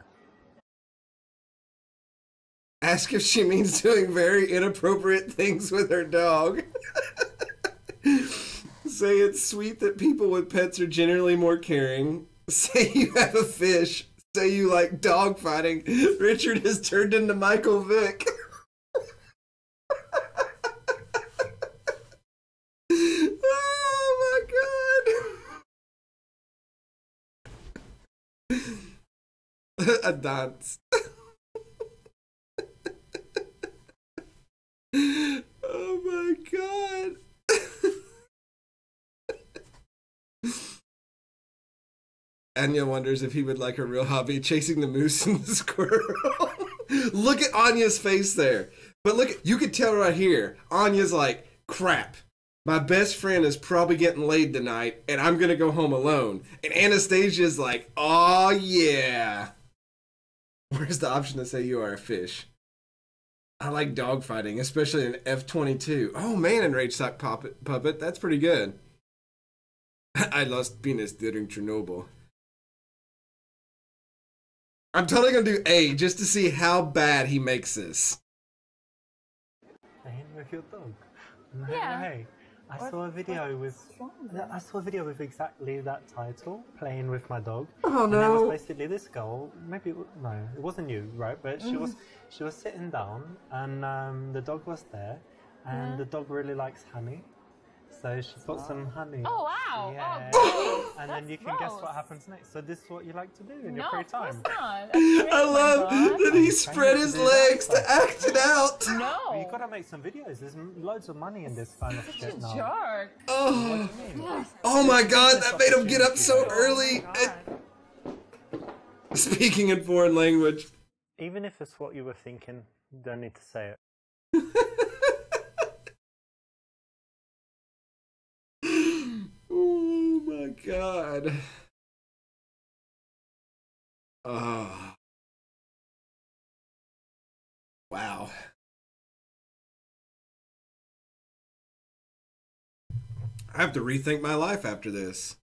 Ask if she means doing very inappropriate things with her dog. [LAUGHS] Say it's sweet that people with pets are generally more caring. Say you have a fish. Say you like dog fighting. Richard has turned into Michael Vick. oh my god. A dance. [LAUGHS] oh my god. [LAUGHS] Anya wonders if he would like a real hobby chasing the moose and the squirrel. [LAUGHS] look at Anya's face there. But look, you could tell right here. Anya's like, crap. My best friend is probably getting laid tonight, and I'm gonna go home alone. And Anastasia's like, oh yeah. Where's the option to say you are a fish? I like dogfighting, especially in F twenty two. Oh man, in Rage Sock Puppet, Puppet, that's pretty good. [LAUGHS] I lost penis during Chernobyl. I'm totally gonna do A just to see how bad he makes this. Playing with your dog. No Yeah. way. I saw a video with. stronger? I saw a video with exactly that title, playing with my dog. Oh no! And it was basically this girl. Maybe it, no, it wasn't you, right? But she was she was sitting down, and um, the dog was there, and Yeah. the dog really likes honey, so she put some honey. Oh wow! Yeah. Oh, and then you can guess what happens next. So this is what you like to do in No, your free of course time. not. [LAUGHS] I love that he spread his legs to act it out. [LAUGHS] Well, No. you gotta make some videos. There's loads of money in this kind of Such shit a now. jerk. Oh, What do you mean? oh my god, that made him get up so oh early. Oh. [LAUGHS] Speaking in foreign language. Even if it's what you were thinking, don't need to say it. God. Oh. Wow. I have to rethink my life after this.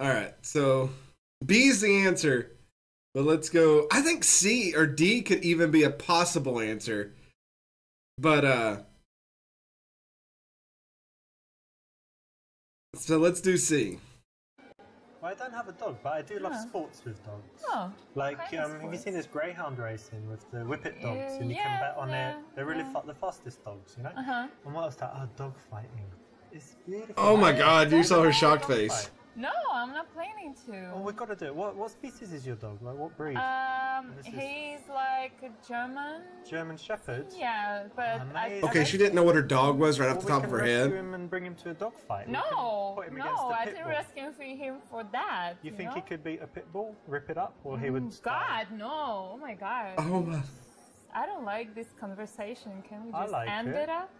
Alright, so B's the answer. But let's go. I think C or D could even be a possible answer. But uh So let's do C. Well, I don't have a dog, but I do love Huh. sports with dogs. Oh, Like, um, have you seen this greyhound racing with the whippet dogs, and you yeah, can bet on yeah, it? They're really yeah. fa- the fastest dogs, you know. uh huh. And what else? That oh, dog fighting. It's beautiful. Oh my Right? god, you saw her shocked face. fight. No, I'm not planning to. Oh, we've got to do it. What what species is your dog? Like what breed? Um, This is- he's like a German. German Shepherd. Yeah, but I, Amazing. I Okay, she didn't know what her dog was right Well, off the we top can of her rescue head. him and bring him to a dog fight. We No, can put him against no, a I pit didn't bull. rescue for him for that. You think know? he could beat a pit bull, rip it up, or he would? God, no! Oh my God! Oh my. I don't like this conversation. Can we I just like end it. it up?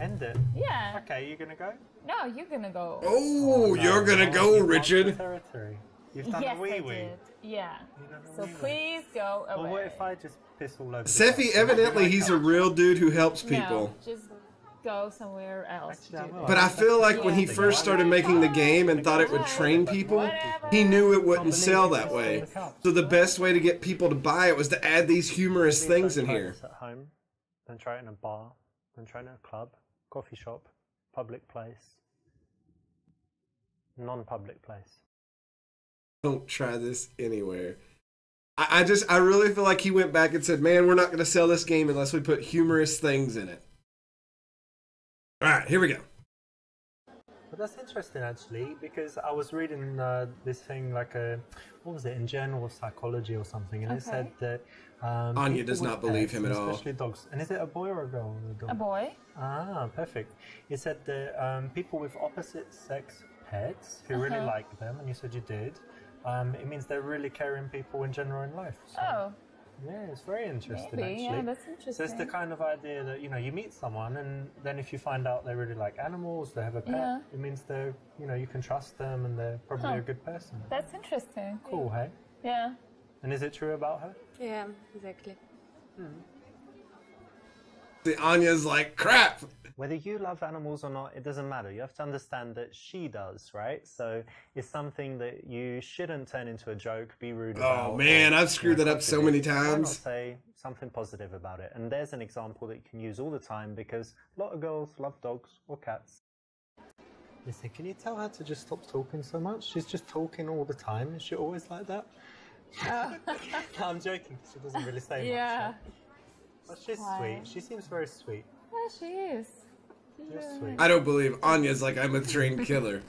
End it. Yeah. Okay, you gonna go? No, you're gonna go. Oh, oh you're gonna No, go, you've lost the Richard. Territory. You've done yes, a wee wee. did. Yeah. You've done a So wee wee. please go away. Well, what if I just piss all over? the Seffi, evidently he's a real dude who helps people. No, just go somewhere else. Actually, I to do will. this. But I feel like when he first started making the game and thought it would train people, he knew it wouldn't sell that way. So the best way to get people to buy it was to add these humorous things don't in try here. At home, then try it in a bar, then try it in a club, coffee shop, public place, non-public place. Don't try this anywhere. I, I just, I really feel like he went back and said, man, we're not going to sell this game unless we put humorous things in it. All right, here we go. But that's interesting actually, because I was reading uh, this thing like a, what was it, in Journal of Psychology or something, and it said that um, Anya does not believe pets, him at and all. Especially dogs. And is it a boy or a girl? The dog? A boy? Ah, perfect. It said that um, people with opposite sex pets who really Uh-huh. like them, and you said you did, um, it means they're really caring people in general in life. So, Oh, yeah, it's very interesting maybe. actually. Yeah, that's interesting. so it's the kind of idea that you know you meet someone, and then if you find out they really like animals, they have a pet, Yeah. it means they're you know you can trust them and they're probably Huh. a good person. That's interesting. Cool, hey? Yeah. And is it true about her? Yeah, exactly. Hmm. The Anya's like, crap. Whether you love animals or not, it doesn't matter. You have to understand that she does, right? So it's something that you shouldn't turn into a joke, be rude oh, about. Oh man, or, I've screwed you that up so many contradict. Why not times. say something positive about it. And there's an example that you can use all the time because a lot of girls love dogs or cats. Listen, can you tell her to just stop talking so much? She's just talking all the time. Is she always like that? [LAUGHS] [LAUGHS] no, I'm joking. She doesn't really say Yeah. much. But she's Why? sweet. She seems very sweet. Yeah, she is. She's really sweet. I don't believe Anya's like, I'm a trained killer.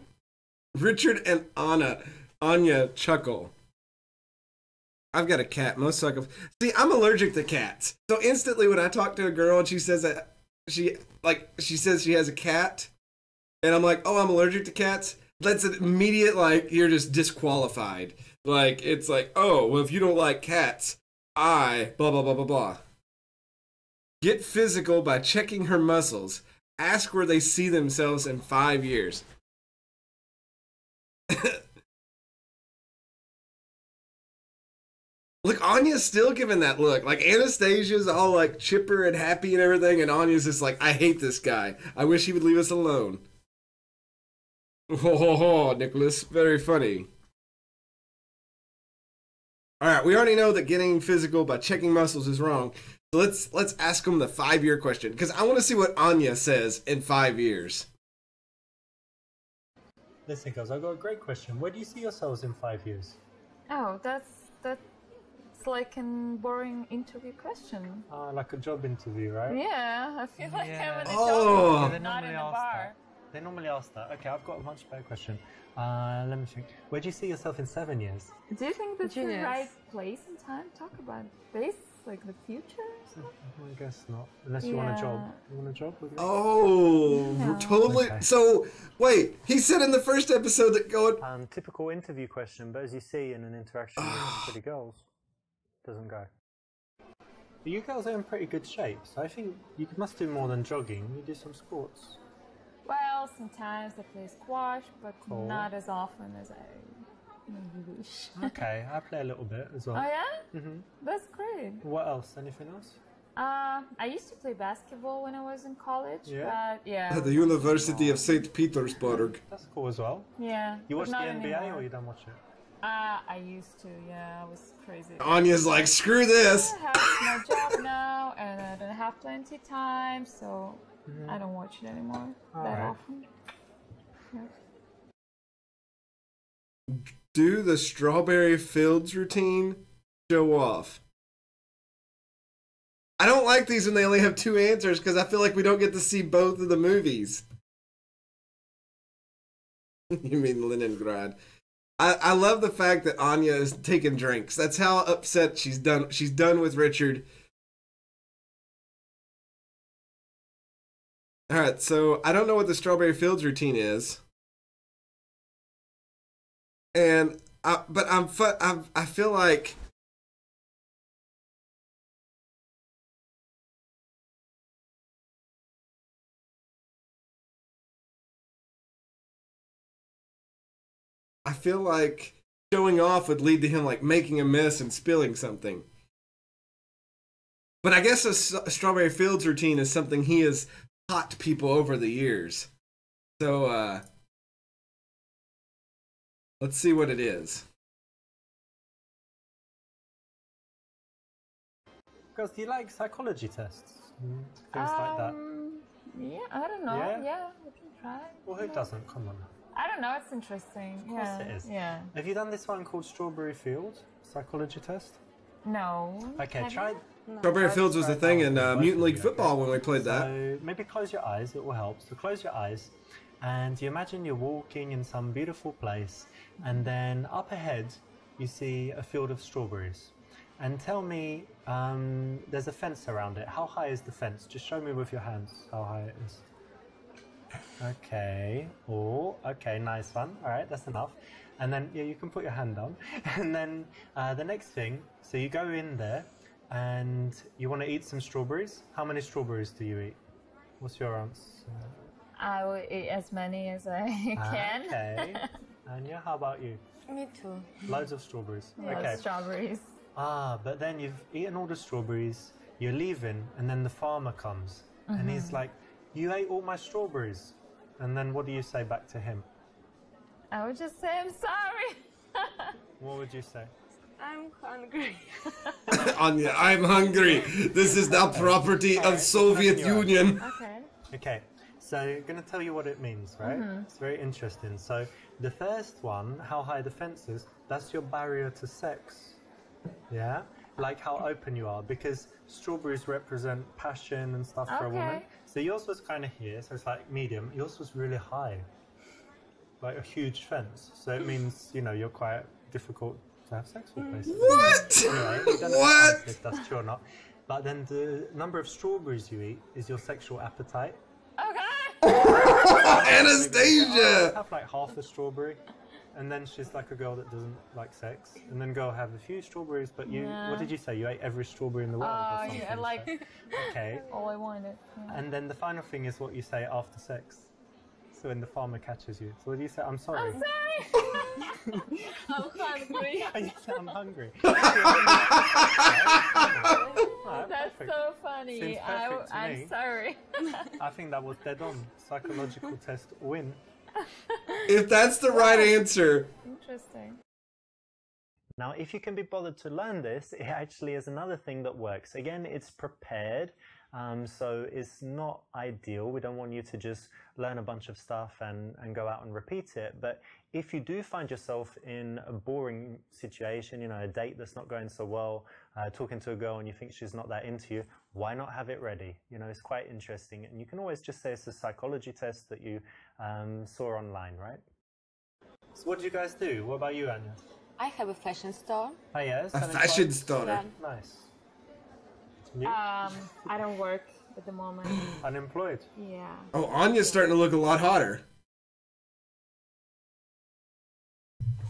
Richard and Anna, Anya chuckle. I've got a cat. Most suck of See, I'm allergic to cats. So instantly when I talk to a girl and she says that she like she says she has a cat, and I'm like, oh, I'm allergic to cats. That's an immediate like you're just disqualified. Like it's like, oh, well, if you don't like cats, I blah blah blah blah blah. Get physical by checking her muscles. Ask where they see themselves in five years. [LAUGHS] Look, Anya's still giving that look. Like Anastasia's all like chipper and happy and everything, and Anya's just like, I hate this guy. I wish he would leave us alone. [LAUGHS] Ho ho ho, Nicholas. Very funny. All right, we already know that getting physical by checking muscles is wrong. So let's let's ask him the five year question because I want to see what Anya says in five years. Listen, girls, I've got a great question. Where do you see yourselves in five years? Oh, that's that's like a boring interview question. Uh, like a job interview, right? Yeah, I feel like Yeah. I'm in a Oh. job, they not in normally a ask bar. that. They normally ask that. Okay, I've got a much better question. Uh, let me think. Where do you see yourself in seven years? Do you think that's Genius. the right place and time to talk about this, like the future? I guess not. Unless you want a job. You want a job with me? Oh, No. totally. Okay. So wait, he said in the first episode that going. Um, typical interview question, but as you see in an interaction with [SIGHS] pretty girls, doesn't go. But you girls are in pretty good shape, so I think you must do more than jogging. You do some sports. Well, sometimes I play squash, but Cool. not as often as I maybe wish. Okay, I play a little bit as well. oh yeah, hmm that's great. What else? Anything else? Uh, I used to play basketball when I was in college, Yeah? but yeah. At the University of St. Petersburg. That's cool as well. yeah. You watch the NBA anymore. or you don't watch it? Uh, I used to, yeah, I was crazy. Anya's like, screw this. I have my job now, and I don't have plenty time, so Mm-hmm. I don't watch it anymore that Alright. often. Yeah. Do the strawberry fields routine. Show off. I don't like these when they only have two answers because I feel like we don't get to see both of the movies. [LAUGHS] you mean Leningrad? I, I love the fact that Anya is taking drinks. That's how upset she's done. She's done with Richard. All right, so I don't know what the Strawberry Fields routine is, and I, but I'm fu- I, feel like I feel like showing off would lead to him like making a mess and spilling something. But I guess a Strawberry Fields routine is something he has taught people over the years. So uh let's see what it is. Girls, do you like psychology tests? Things like that. Um, Yeah, I don't know. Yeah? Yeah, we can try. Well, who doesn't? Come on. I don't know. It's interesting. Of course yeah. it is. Yeah. Have you done this one called Strawberry Fields? Psychology test? No. Okay, Have try. you? Strawberry Fields was try the thing in uh, Mutant League Football when we played that. So maybe close your eyes, it will help. So close your eyes and you imagine you're walking in some beautiful place and then up ahead you see a field of strawberries. And tell me, um, there's a fence around it. How high is the fence? Just show me with your hands how high it is. Okay. Oh, okay, nice one. All right, that's enough. And then yeah, you can put your hand down. [LAUGHS] And then uh, the next thing, so you go in there and you want to eat some strawberries. How many strawberries do you eat? What's your answer? I will eat as many as I [LAUGHS] can. Okay. [LAUGHS] and yeah, how about you? Me too. Loads of strawberries. Yeah, okay. strawberries. Ah, but then you've eaten all the strawberries, you're leaving, and then the farmer comes and he's like, You ate all my strawberries. And then what do you say back to him? I would just say I'm sorry. [LAUGHS] What would you say? I'm hungry. Anya, I'm hungry. This is the property of Soviet Open your eyes. Union. okay. Okay, so I'm going to tell you what it means, right? Mm-hmm. It's very interesting. So, the first one, how high the fence is, that's your barrier to sex. Yeah? Like how open you are, because strawberries represent passion and stuff for a woman. So, yours was kind of here, so it's like medium. Yours was really high, like a huge fence. So, it means, you know, you're quite difficult to have sex with, basically. What? Anyway, don't know What? if that's true or not. But then the number of strawberries you eat is your sexual appetite. Okay. [LAUGHS] Anastasia! Have like half a strawberry, and then she's like a girl that doesn't like sex, and then go have a few strawberries. But you, Nah. what did you say? You ate every strawberry in the world, Oh, or something? yeah, like so- okay. all [LAUGHS] oh, I wanted. Yeah. And then the final thing is what you say after sex. So when the farmer catches you, so what do you say? I'm sorry. I'm sorry. [LAUGHS] I'm hungry. you say I'm hungry. Alright, That's perfect. so funny. Seems I, perfect to I'm me. sorry. [LAUGHS] I think that was dead on. Psychological [LAUGHS] test win. If that's the right answer, Interesting. Now, if you can be bothered to learn this, it actually is another thing that works. Again, it's prepared, um, so it's not ideal. We don't want you to just learn a bunch of stuff and, and go out and repeat it. But if you do find yourself in a boring situation, you know, a date that's not going so well, uh, talking to a girl and you think she's not that into you, why not have it ready? You know, it's quite interesting. And you can always just say it's a psychology test that you um, saw online, right? So, what do you guys do? What about you, Anya? I have a fashion store. Oh, yes. A fashion store. Yeah. Nice. You? Um, I don't work at the moment. [GASPS] Unemployed. Yeah. Oh, Anya's starting to look a lot hotter.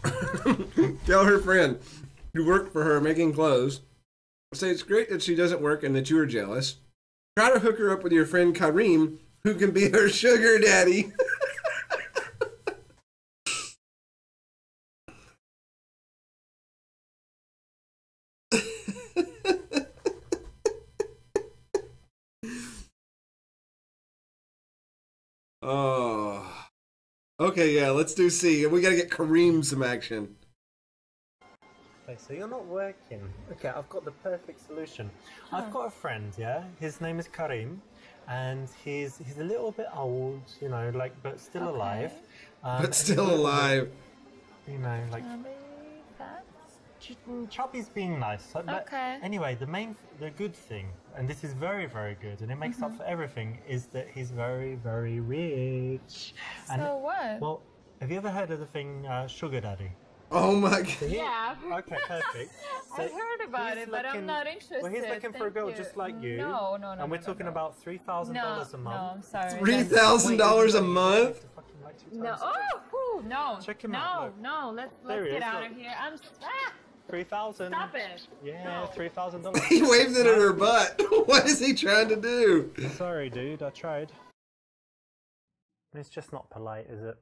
[LAUGHS] Tell her friend you work for her making clothes. Say it's great that she doesn't work and that you are jealous. Try to hook her up with your friend Kareem, who can be her [LAUGHS] sugar daddy. [LAUGHS] oh. Okay, yeah, let's do C. We gotta get Kareem some action. Okay, so you're not working. Okay, I've got the perfect solution. I've got a friend, yeah. His name is Karim, and he's he's a little bit old, you know, like but still alive. Um, But still he's a little bit, alive. You know, like Maybe that? mm, Chubby's being nice. so- but Okay. Anyway, the main, the good thing, and this is very, very good, and it makes Mm-hmm. up for everything, is that he's very, very rich. And So what? well, have you ever heard of the thing uh, sugar daddy? Oh my god. Yeah. Okay, perfect. [LAUGHS] I've heard about he's it, but I'm not interested. Well, he's looking for a Thank girl you. just like you. No, no, no. And we're no, no, talking no. about three thousand no, dollars a No, month. I'm sorry. Three That's- thousand dollars a month? to fucking like two No, oh, whew, no. Check him no, out, look. no. Let's let's get is, out look. of here. I'm ah, Three thousand. stop it. Yeah, No. three thousand dollars. [LAUGHS] He waved it at her butt. [LAUGHS] What is he trying to do? Sorry, dude. I tried. It's just not polite, is it?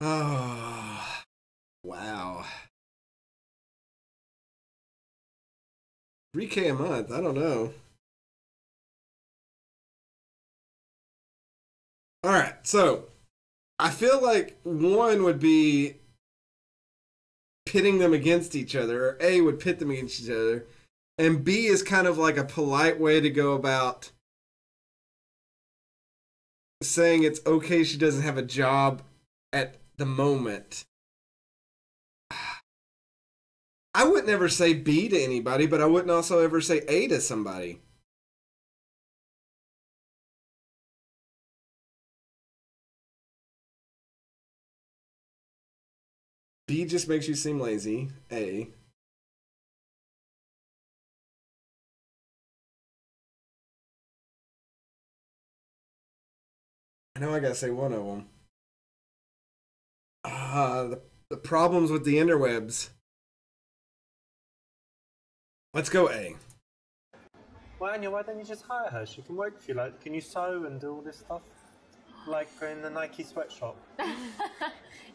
Oh, wow. 3K a month. I don't know. All right. So I feel like one would be pitting them against each other, or A would pit them against each other, and B is kind of like a polite way to go about saying it's okay she doesn't have a job at the moment. I wouldn't ever say B to anybody, but I wouldn't also ever say A to somebody. B just makes you seem lazy. A. I know I gotta say one of them. Ah, the, the problems with the interwebs. Let's go A. Well, Anya, why don't you just hire her? She can work for you. Like, can you sew and do all this stuff? Like in the Nike sweatshop. [LAUGHS]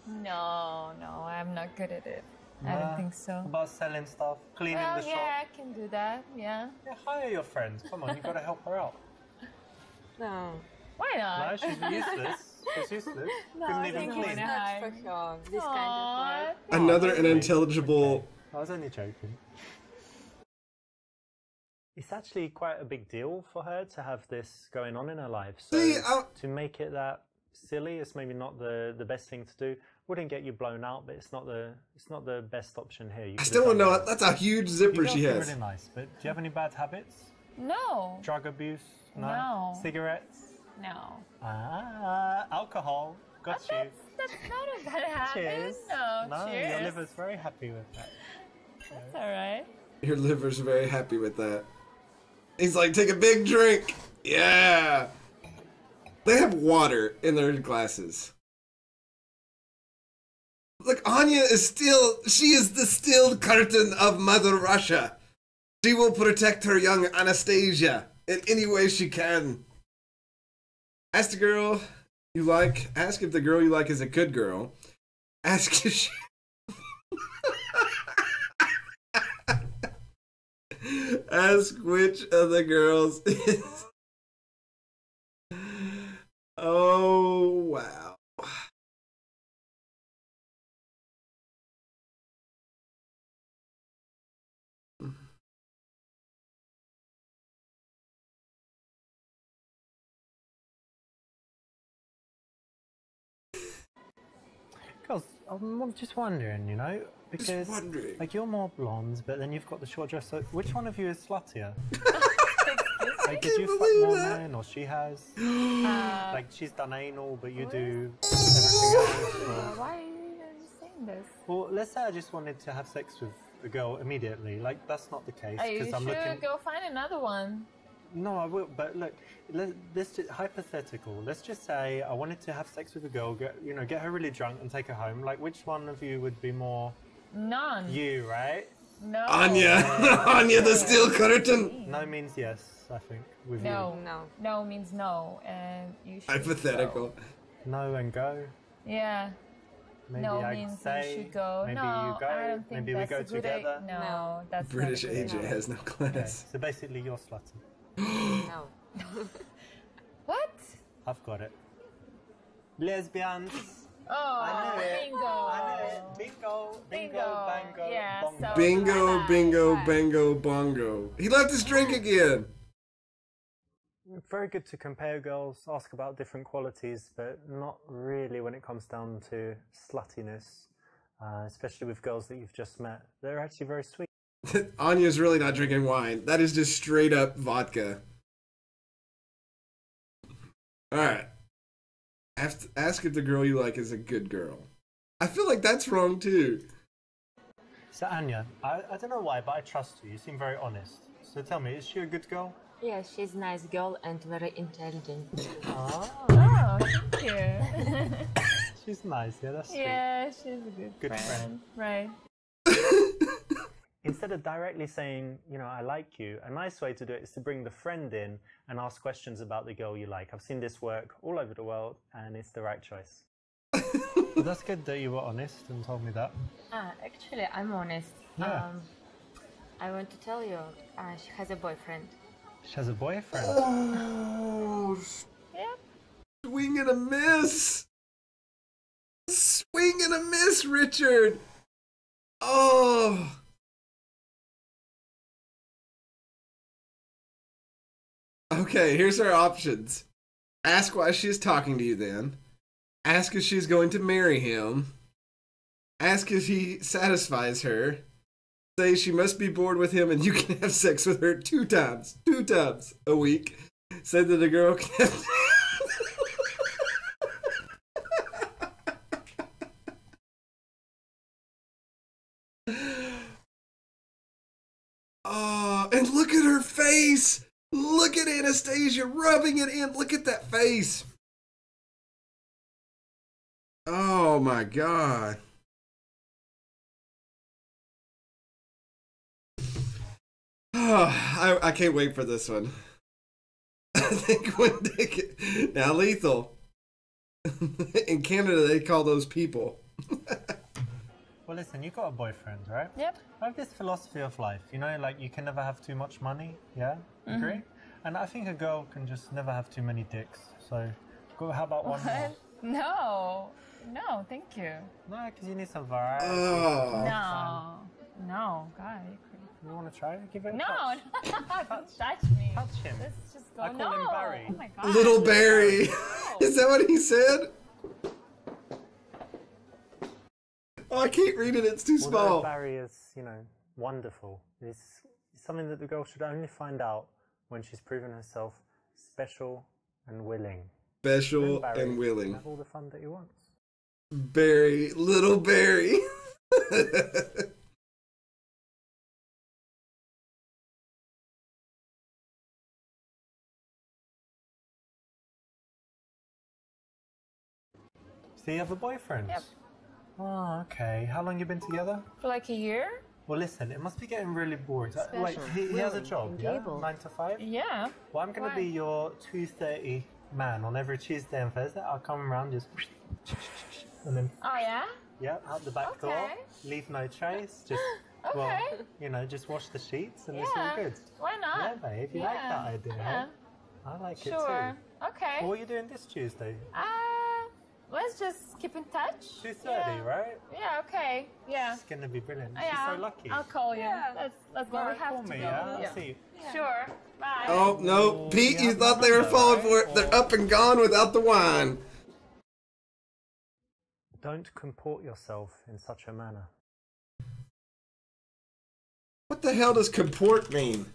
No, no, I'm not good at it. I don't think so. About selling stuff, cleaning Well, the yeah, shop. Yeah, I can do that. Yeah. Yeah, hire your friends. Come on, you gotta help her out. No. Why not? No, she's useless. [LAUGHS] She's [LAUGHS] useless. No, Couldn't even think Not for her. This Aw, kind of work. Another that's nice. unintelligible. I was only joking. It's actually quite a big deal for her to have this going on in her life. So See, I- to make it that silly, it's maybe not the, the best thing to do. Wouldn't get you blown out, but it's not the it's not the best option here. You I still don't know. better. That's a huge zipper girls she has. really nice, but do you have any bad habits? No. Drug abuse? No. No. Cigarettes? No. Ah, alcohol. Got you. That's, that's not a bad [LAUGHS] habit. Cheers. No, no, cheers. your liver's very happy with that. That's all right. Your liver's very happy with that. He's like, take a big drink. Yeah. They have water in their glasses. Look, Anya is still, she is the stilled curtain of Mother Russia. She will protect her young Anastasia in any way she can. Ask the girl you like, ask if the girl you like is a good girl. Ask if she. [LAUGHS] Ask which of the girls is. Oh, wow. I'm just wondering, you know, because like you're more blonde, but then you've got the short dress. So which one of you is sluttier? [LAUGHS] like, did you fuck more that. men, or she has? [GASPS] Uh, like she's done anal, but you what do [LAUGHS] everything else. or- why are you saying this? Well, let's say I just wanted to have sex with a girl immediately. Like that's not the case Are you because I'm sure? looking. Go find another one. No, I will. But look, let, let's just hypothetical. Let's just say I wanted to have sex with a girl, get you know, get her really drunk and take her home. Like, which one of you would be more None. you, right? No. Anya, [LAUGHS] Anya the Steel Cutterton. No means yes. I think with No. No. No means no, and you should. Hypothetical. you. No and go. Yeah. Maybe no I means say. you should go. Maybe no, you go. I don't think maybe that's we go a good together. i- no, No. that's not a British good AJ idea. has no Okay, class. so basically, you're slutty. No. [GASPS] What? I've got it. Lesbians. Oh, I knew it. bingo. I knew it. Bingo, bingo, Bingo. bango, Yeah, bongo. so- Bingo, Bye-bye. bingo, bango, bongo. He left his drink again. Very good to compare girls, ask about different qualities, but not really when it comes down to sluttiness, uh, especially with girls that you've just met. They're actually very sweet. [LAUGHS] Anya's really not drinking wine. That is just straight up vodka. Alright. Ask, ask if the girl you like is a good girl. I feel like that's wrong too. So, Anya, I, I don't know why, but I trust you. You seem very honest. So, tell me, is she a good girl? Yeah, she's a nice girl and very intelligent. Ah, Oh, thank you. she's nice. Yeah, that's sweet. yeah, she's a good, Good friend. Right. [LAUGHS] Instead of directly saying, you know, I like you, a nice way to do it is to bring the friend in and ask questions about the girl you like. I've seen this work all over the world, and it's the right choice. Well, [LAUGHS] that's good that you were honest and told me that. Ah, actually, I'm honest. Yeah. Um, I want to tell you, uh, she has a boyfriend. She has a boyfriend. Oh, Yep. swing and a miss. Swing and a miss, Richard. Oh. Okay, here's our options. Ask why she's talking to you then. Ask if she's going to marry him. Ask if he satisfies her. Say she must be bored with him and you [LAUGHS] can have sex with her two times, two times a week. Say that a girl can have. Oh, [LAUGHS] and look at her face. Look at Anastasia rubbing it in. Look at that face. Oh my god. Oh, [SIGHS] I, I can't wait for this one. [LAUGHS] I think when get, now lethal. [LAUGHS] In Canada, they call those people. [LAUGHS] Well, listen, you got a boyfriend, right? Yep. I have this philosophy of life, you know, like you can never have too much money, yeah? Mm-hmm. Agree? And I think a girl can just never have too many dicks. So, go, how about one more? [LAUGHS] No. No, thank you. No, because you need some variety. No. No. God, you. You want to try? Give it a No, touch. [LAUGHS] don't touch me. Touch him. Let's just go. I call no. him Barry. Oh my god. Little Barry. No. [LAUGHS] Is that what he said? Oh, I keep reading. It's too Although small. Barry is, you know, wonderful. It's something that the girl should only find out when she's proven herself special and willing. Then Special Barry and willing. Have all the fun that he wants. Barry, little Barry. [LAUGHS] So you have a boyfriend? Yep. Oh, okay. How long you been together? For like a year? Well, listen, it must be getting really boring. Like, he, he has a job, yeah? Nine to five? Yeah. Well, I'm going to be your 2.30 man on every Tuesday and Thursday. I'll come around just... [LAUGHS] And then, Oh yeah. yeah, out the back door. Okay. Leave no trace. Just, [GASPS] well, Okay. you know, just wash the sheets and it's all Yeah. good. Why not? Yeah, babe, you like that idea, Yeah. huh? I like Sure. it too. Sure. Okay. What are you doing this Tuesday? Uh, let's just keep in touch. 2.30, yeah. right? Yeah. Okay. Yeah. It's going to be brilliant. Oh, She's yeah. so lucky. I'll call you. Yeah. Let's let's go. Alright, we have call to me, go. yeah? I'll see you. Sure. Bye. oh, no. Oh, Pete, yeah, you thought they were falling right? for it. They're up and gone without the wine. don't comport yourself in such a manner. What the hell does comport mean?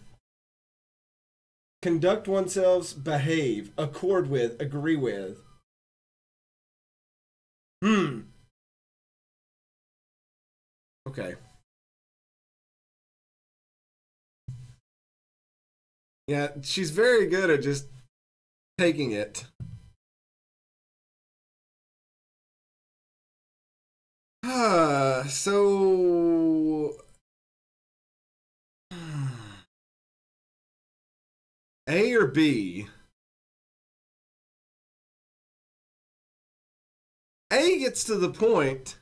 Conduct oneself, behave, accord with, agree with. Hmm. Okay. Yeah, she's very good at just taking it. Ah, so [SIGHS] A or B? A gets to the point.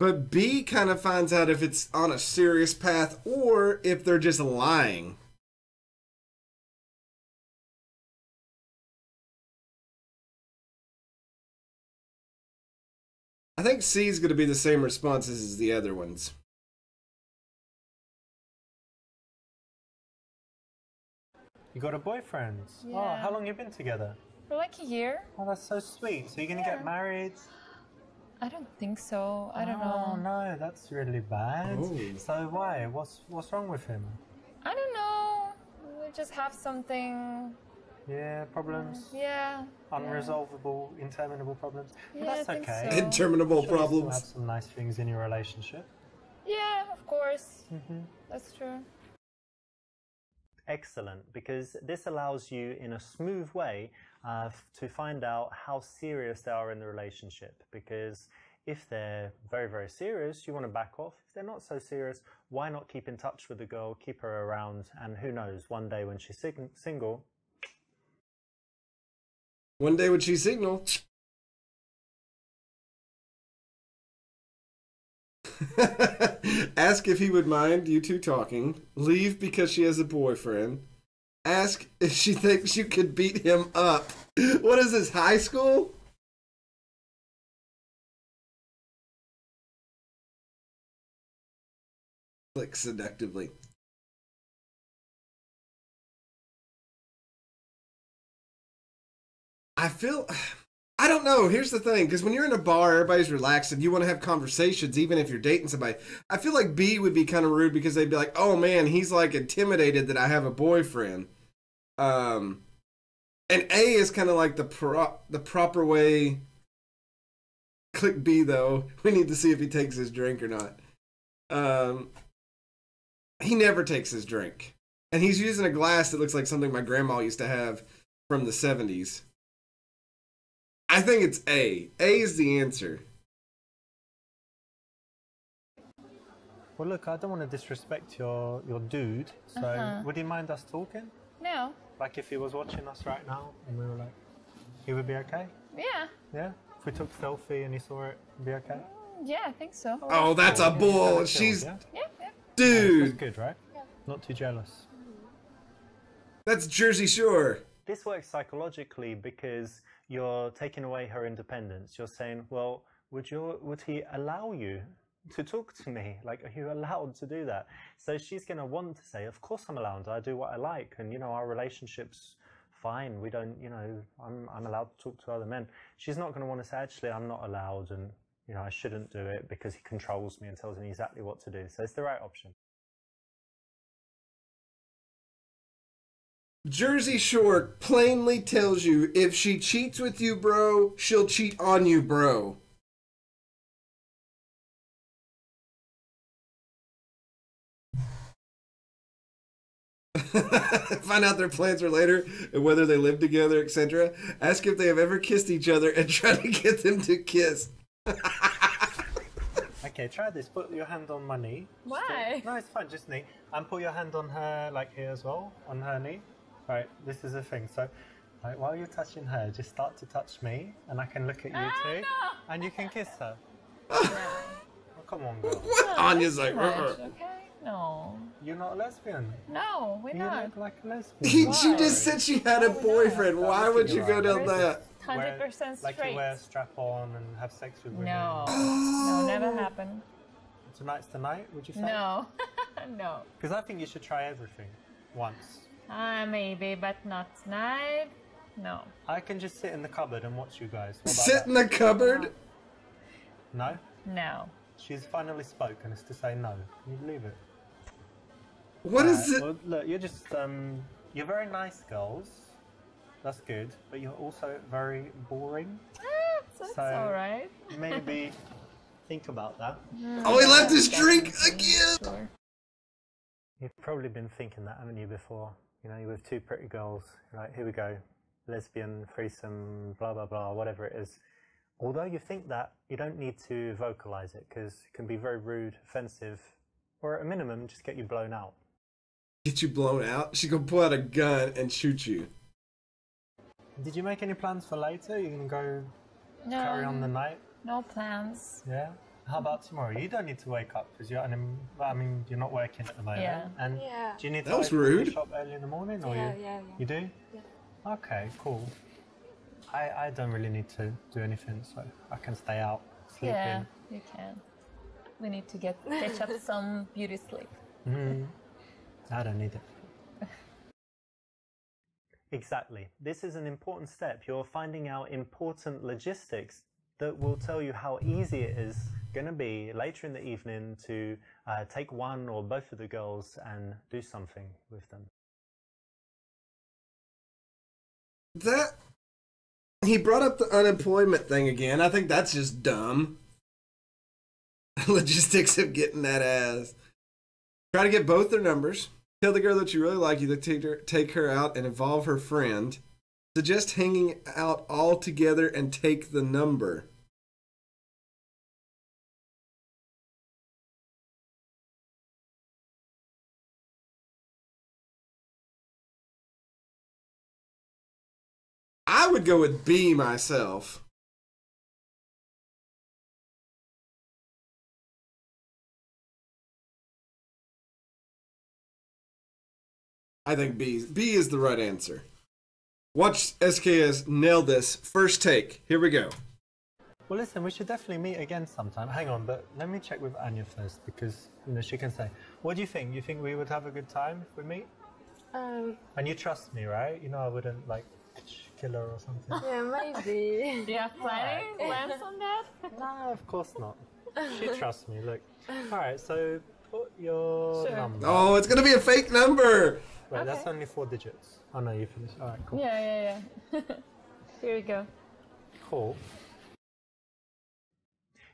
But B kind of finds out if it's on a serious path or if they're just lying. I think C is going to be the same responses as the other ones. You got a boyfriend? Oh, Yeah. how long you been together? For like a year? Oh, that's so sweet. So you're gonna Yeah. get married? I don't think so. I don't Oh know. no, that's really bad. Oh. So why? What's what's wrong with him? I don't know. We just have something. Yeah, problems, Yeah. unresolvable, interminable problems. But Yeah, I that's think okay. so. Interminable I'm sure you problems. have some nice things in your relationship. Yeah, of course. hmm That's true. Excellent, because this allows you in a smooth way uh, to find out how serious they are in the relationship. Because if they're very, very serious, you want to back off. If they're not so serious, why not keep in touch with the girl, keep her around, and who knows, one day when she's sing- single, One day when she signal. [LAUGHS] Ask if he would mind you two talking. Leave because she has a boyfriend. Ask if she thinks you could beat him up. What is this, high school? Click seductively. I feel I don't know. Here's the thing, because when you're in a bar, everybody's relaxed and you want to have conversations, even if you're dating somebody. I feel like B would be kind of rude because they'd be like, "Oh man, he's like intimidated that I have a boyfriend." Um, and A is kind of like the pro- the proper way. Click B though. [LAUGHS] We need to see if he takes his drink or not. Um, he never takes his drink, and he's using a glass that looks like something my grandma used to have from the '70s. I think it's A. A is the answer. well, look, I don't want to disrespect your your dude. So, Uh-huh. would you mind us talking? No. Like if he was watching us right now and we were like, he would be okay. Yeah. Yeah. If we took a selfie and he saw it, it'd be okay. Yeah, I think so. Oh, that's a bull. Kinda She's chilled, yeah? Yeah, yeah. That's dude. good, right? Not too jealous. That's Jersey Shore. This works psychologically because you're taking away her independence. You're saying, well, would you would he allow you to talk to me? Like, are you allowed to do that? So she's going to want to say, of course I'm allowed. I do what I like, and you know our relationship's fine. We don't, you know, I'm I'm allowed to talk to other men. She's not going to want to say, actually, I'm not allowed, and you know, I shouldn't do it because he controls me and tells me exactly what to do. So it's the right option. Jersey Shore plainly tells you if she cheats with you, bro, she'll cheat on you, bro. [LAUGHS] Find out their plans for later and whether they live together, etc. Ask if they have ever kissed each other and [LAUGHS] try to get them to kiss. [LAUGHS] Okay, try this. Put your hand on my knee. Why? do- No, it's fine. Just knee. And put your hand on her, like here as well, on her knee. Right. This is the thing. So, like, while you're touching her, just start to touch me, and I can look at you Ah, too, no. and you can kiss her. Oh, come on, girl. What? [LAUGHS] Anya's like, much, "Uh-uh." okay? No. You're not a lesbian. No, we're You not. look like a lesbian. [LAUGHS] she just said she had a boyfriend. Why would you go down that? Hundred percent Like straight. you wear strap on and have sex with women. No. [GASPS] No, never happened. Tonight's the night, would you say? No. [LAUGHS] no. Because I think you should try everything once. Uh, maybe, but not tonight. No. I can just sit in the cupboard and watch you guys. Sit that? in the cupboard. No? No. She's finally spoken as to say no. Can you believe it? What is Alright, it? Well, look, you're just um, you're very nice girls. That's good, but you're also very boring. That's So- alright. Maybe [LAUGHS] think about that. Oh, he left his drink again. Sure. You've probably been thinking that, haven't you, before? You know, you're with two pretty girls. You're here we go, lesbian, threesome, blah, blah, blah, whatever it is. Although you think that, you don't need to vocalize it because it can be very rude, offensive, or at a minimum, just get you blown out. Get you blown out. She gonna pull out a gun and shoot you. Did you make any plans for later? You're going to go No, carry on the night? no plans. Yeah. How about tomorrow? You don't need to wake up because you're. unem- I mean, you're not working at the moment. Yeah. And Yeah. do you need to That was open the rude. shop early in the morning, or Yeah, you? yeah, yeah. You do? Yeah. Okay, cool. I I don't really need to do anything, so I can stay out, sleep Yeah, you can. We need to get catch up [LAUGHS] some beauty sleep. in. Mm, I don't need it. Exactly. This is an important step. You're finding out important logistics that will tell you how easy it is going to be later in the evening to uh, take one or both of the girls and do something with them. That he brought up the unemployment thing again. I think that's just dumb. [LAUGHS] Logistics of getting that ass. Try to get both their numbers. Tell the girl that you really like you to take her, take her out and involve her friend. Suggest hanging out all together and take the number. I would go with B myself. I think B B is the right answer. Watch SKS nail this first take. Here we go. Well, listen, we should definitely meet again sometime. Hang on, but let me check with Anya first because you know she can say. What do you think? You think we would have a good time if we meet? Um, And you trust me, right? You know I wouldn't like kill her or something. [LAUGHS] yeah, maybe. Do you have planning plans on that? [LAUGHS] no, of course not. [LAUGHS] She trusts me. Look. All right, so put your Sure. number. Oh, it's gonna be a fake number. Wait, that's only four digits. Oh no, you finished. All right, cool. Yeah, yeah, yeah. Here we go. Cool.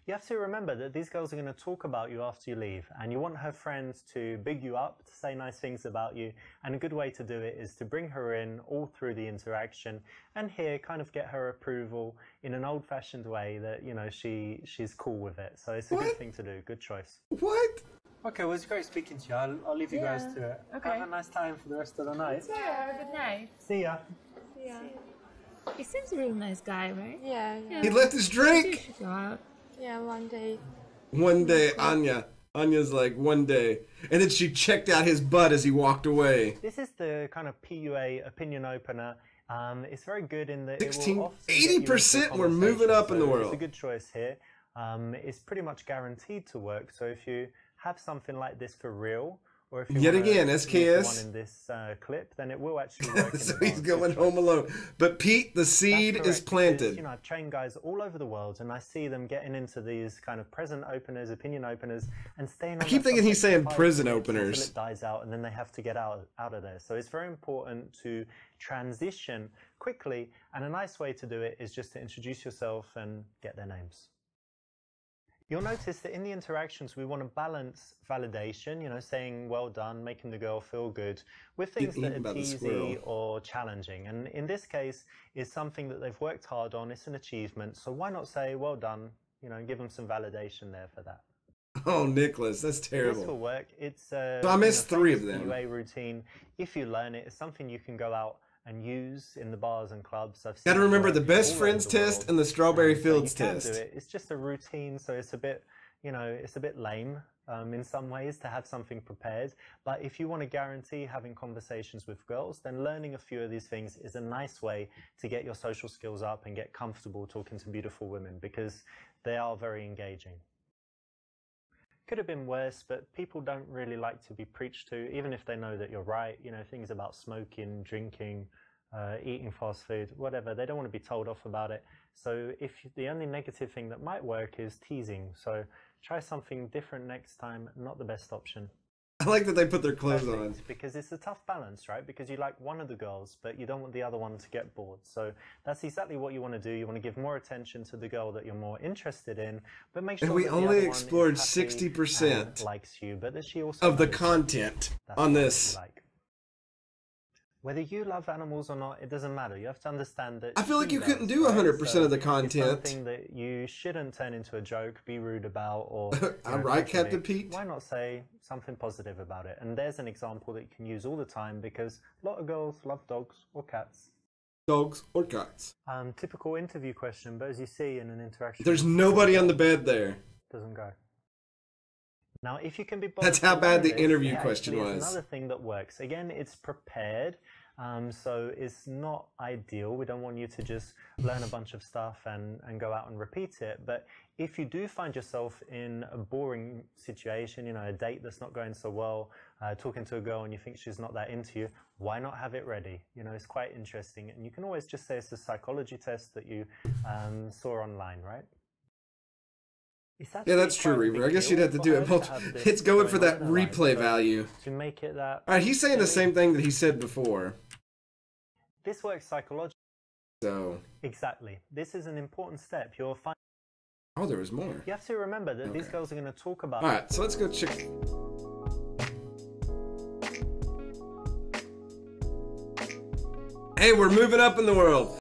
You have to remember that these girls are going to talk about you after you leave, and you want her friends to big you up, to say nice things about you. And a good way to do it is to bring her in all through the interaction, and here kind of get her approval in an old-fashioned way that you know she she's cool with it. So it's a good thing to do. Good choice. What? Okay, well it's great speaking to you. I'll, I'll leave you guys to it. okay. Have a nice time for the rest of the night. Yeah, have a good night. See ya. Yeah. He seems a really nice guy, right? Yeah, yeah. He left his You drink. Should go out. Yeah, one day. One day, Anya. Anya's like one day, and then she checked out his butt as he walked away. This is the kind of PUA opinion opener. Um, it's very good in the 16 it will often get you into 80% we're moving conversation, up in the world. It's a good choice here. Um, it's pretty much guaranteed to work. So if you have something like this for real, or if you Yet again, SKS. in this uh, clip, then it will actually [LAUGHS] work. so he's going home alone. But Pete, the seed is planted. you know, I've trained guys all over the world, and I see them getting into these kind of present openers, opinion openers, and staying. On I keep thinking he's saying prison until openers. it dies out, and then they have to get out out of there. So it's very important to transition quickly, and a nice way to do it is just to introduce yourself and get their names. You'll notice that in the interactions, we want to balance validation, you know, saying well done, making the girl feel good, with things that are teasy or challenging. And in this case, is something that they've worked hard on, it's an achievement. So why not say well done, you know, and give them some validation there for that. Oh, Nicholas, that's terrible. This will work. It's uh, So I you missed know, three of them. PUA routine. If you learn it, it's something you can go out and use in the bars and clubs. I've Got to remember the best friends the test and the strawberry And, fields test. It. It's just a routine, so it's a bit, you know, it's a bit lame um, in some ways to have something prepared. But if you want to guarantee having conversations with girls, then learning a few of these things is a nice way to get your social skills up and get comfortable talking to beautiful women because they are very engaging. Could have been worse, but people don't really like to be preached to, even if they know that you're right. You know, things about smoking, drinking, uh, eating fast food, whatever. They don't want to be told off about it. So if the only negative thing that might work is teasing, so try something different next time. Not the best option. I like that they put their clothes on. Because it's a tough balance, right? Because you like one of the girls, but you don't want the other one to get bored. So that's exactly what you want to do. You want to give more attention to the girl that you're more interested in, but make sure And we only other one is explored happy 60% likes you, but that she also Of the content on this. Like. Whether you love animals or not, it doesn't matter. You have to understand that. I feel like you couldn't do right? 100% So of the content. something that you shouldn't turn into a joke, be rude about, or. [LAUGHS] I'm know, right, Captain Pete? Why not say something positive about it? And there's an example that you can use all the time because a lot of girls love dogs or cats. Dogs or cats. Um, typical interview question, but as you see in an interaction, There's nobody on the bed there. doesn't go. Now, if you can be bothered That's how bad the interview question was. Another thing that works. Again, it's prepared, um, so it's not ideal. We don't want you to just learn a bunch of stuff and, and go out and repeat it. But if you do find yourself in a boring situation, you know, a date that's not going so well, uh, talking to a girl and you think she's not that into you, why not have it ready? You know, it's quite interesting. And you can always just say it's a psychology test that you um, saw online, right? It's Yeah, that's true, Reaver. I guess you'd have to do it. to multi- have this It's going for that in her life, replay uh, value. To make it that. All right, he's saying the same thing that he said before. This works psychologically. So, Exactly. This is an important step. You're fi- oh, there was more. You have to remember that these girls are going to talk about. All right, so let's go check. Hey, we're moving up in the world.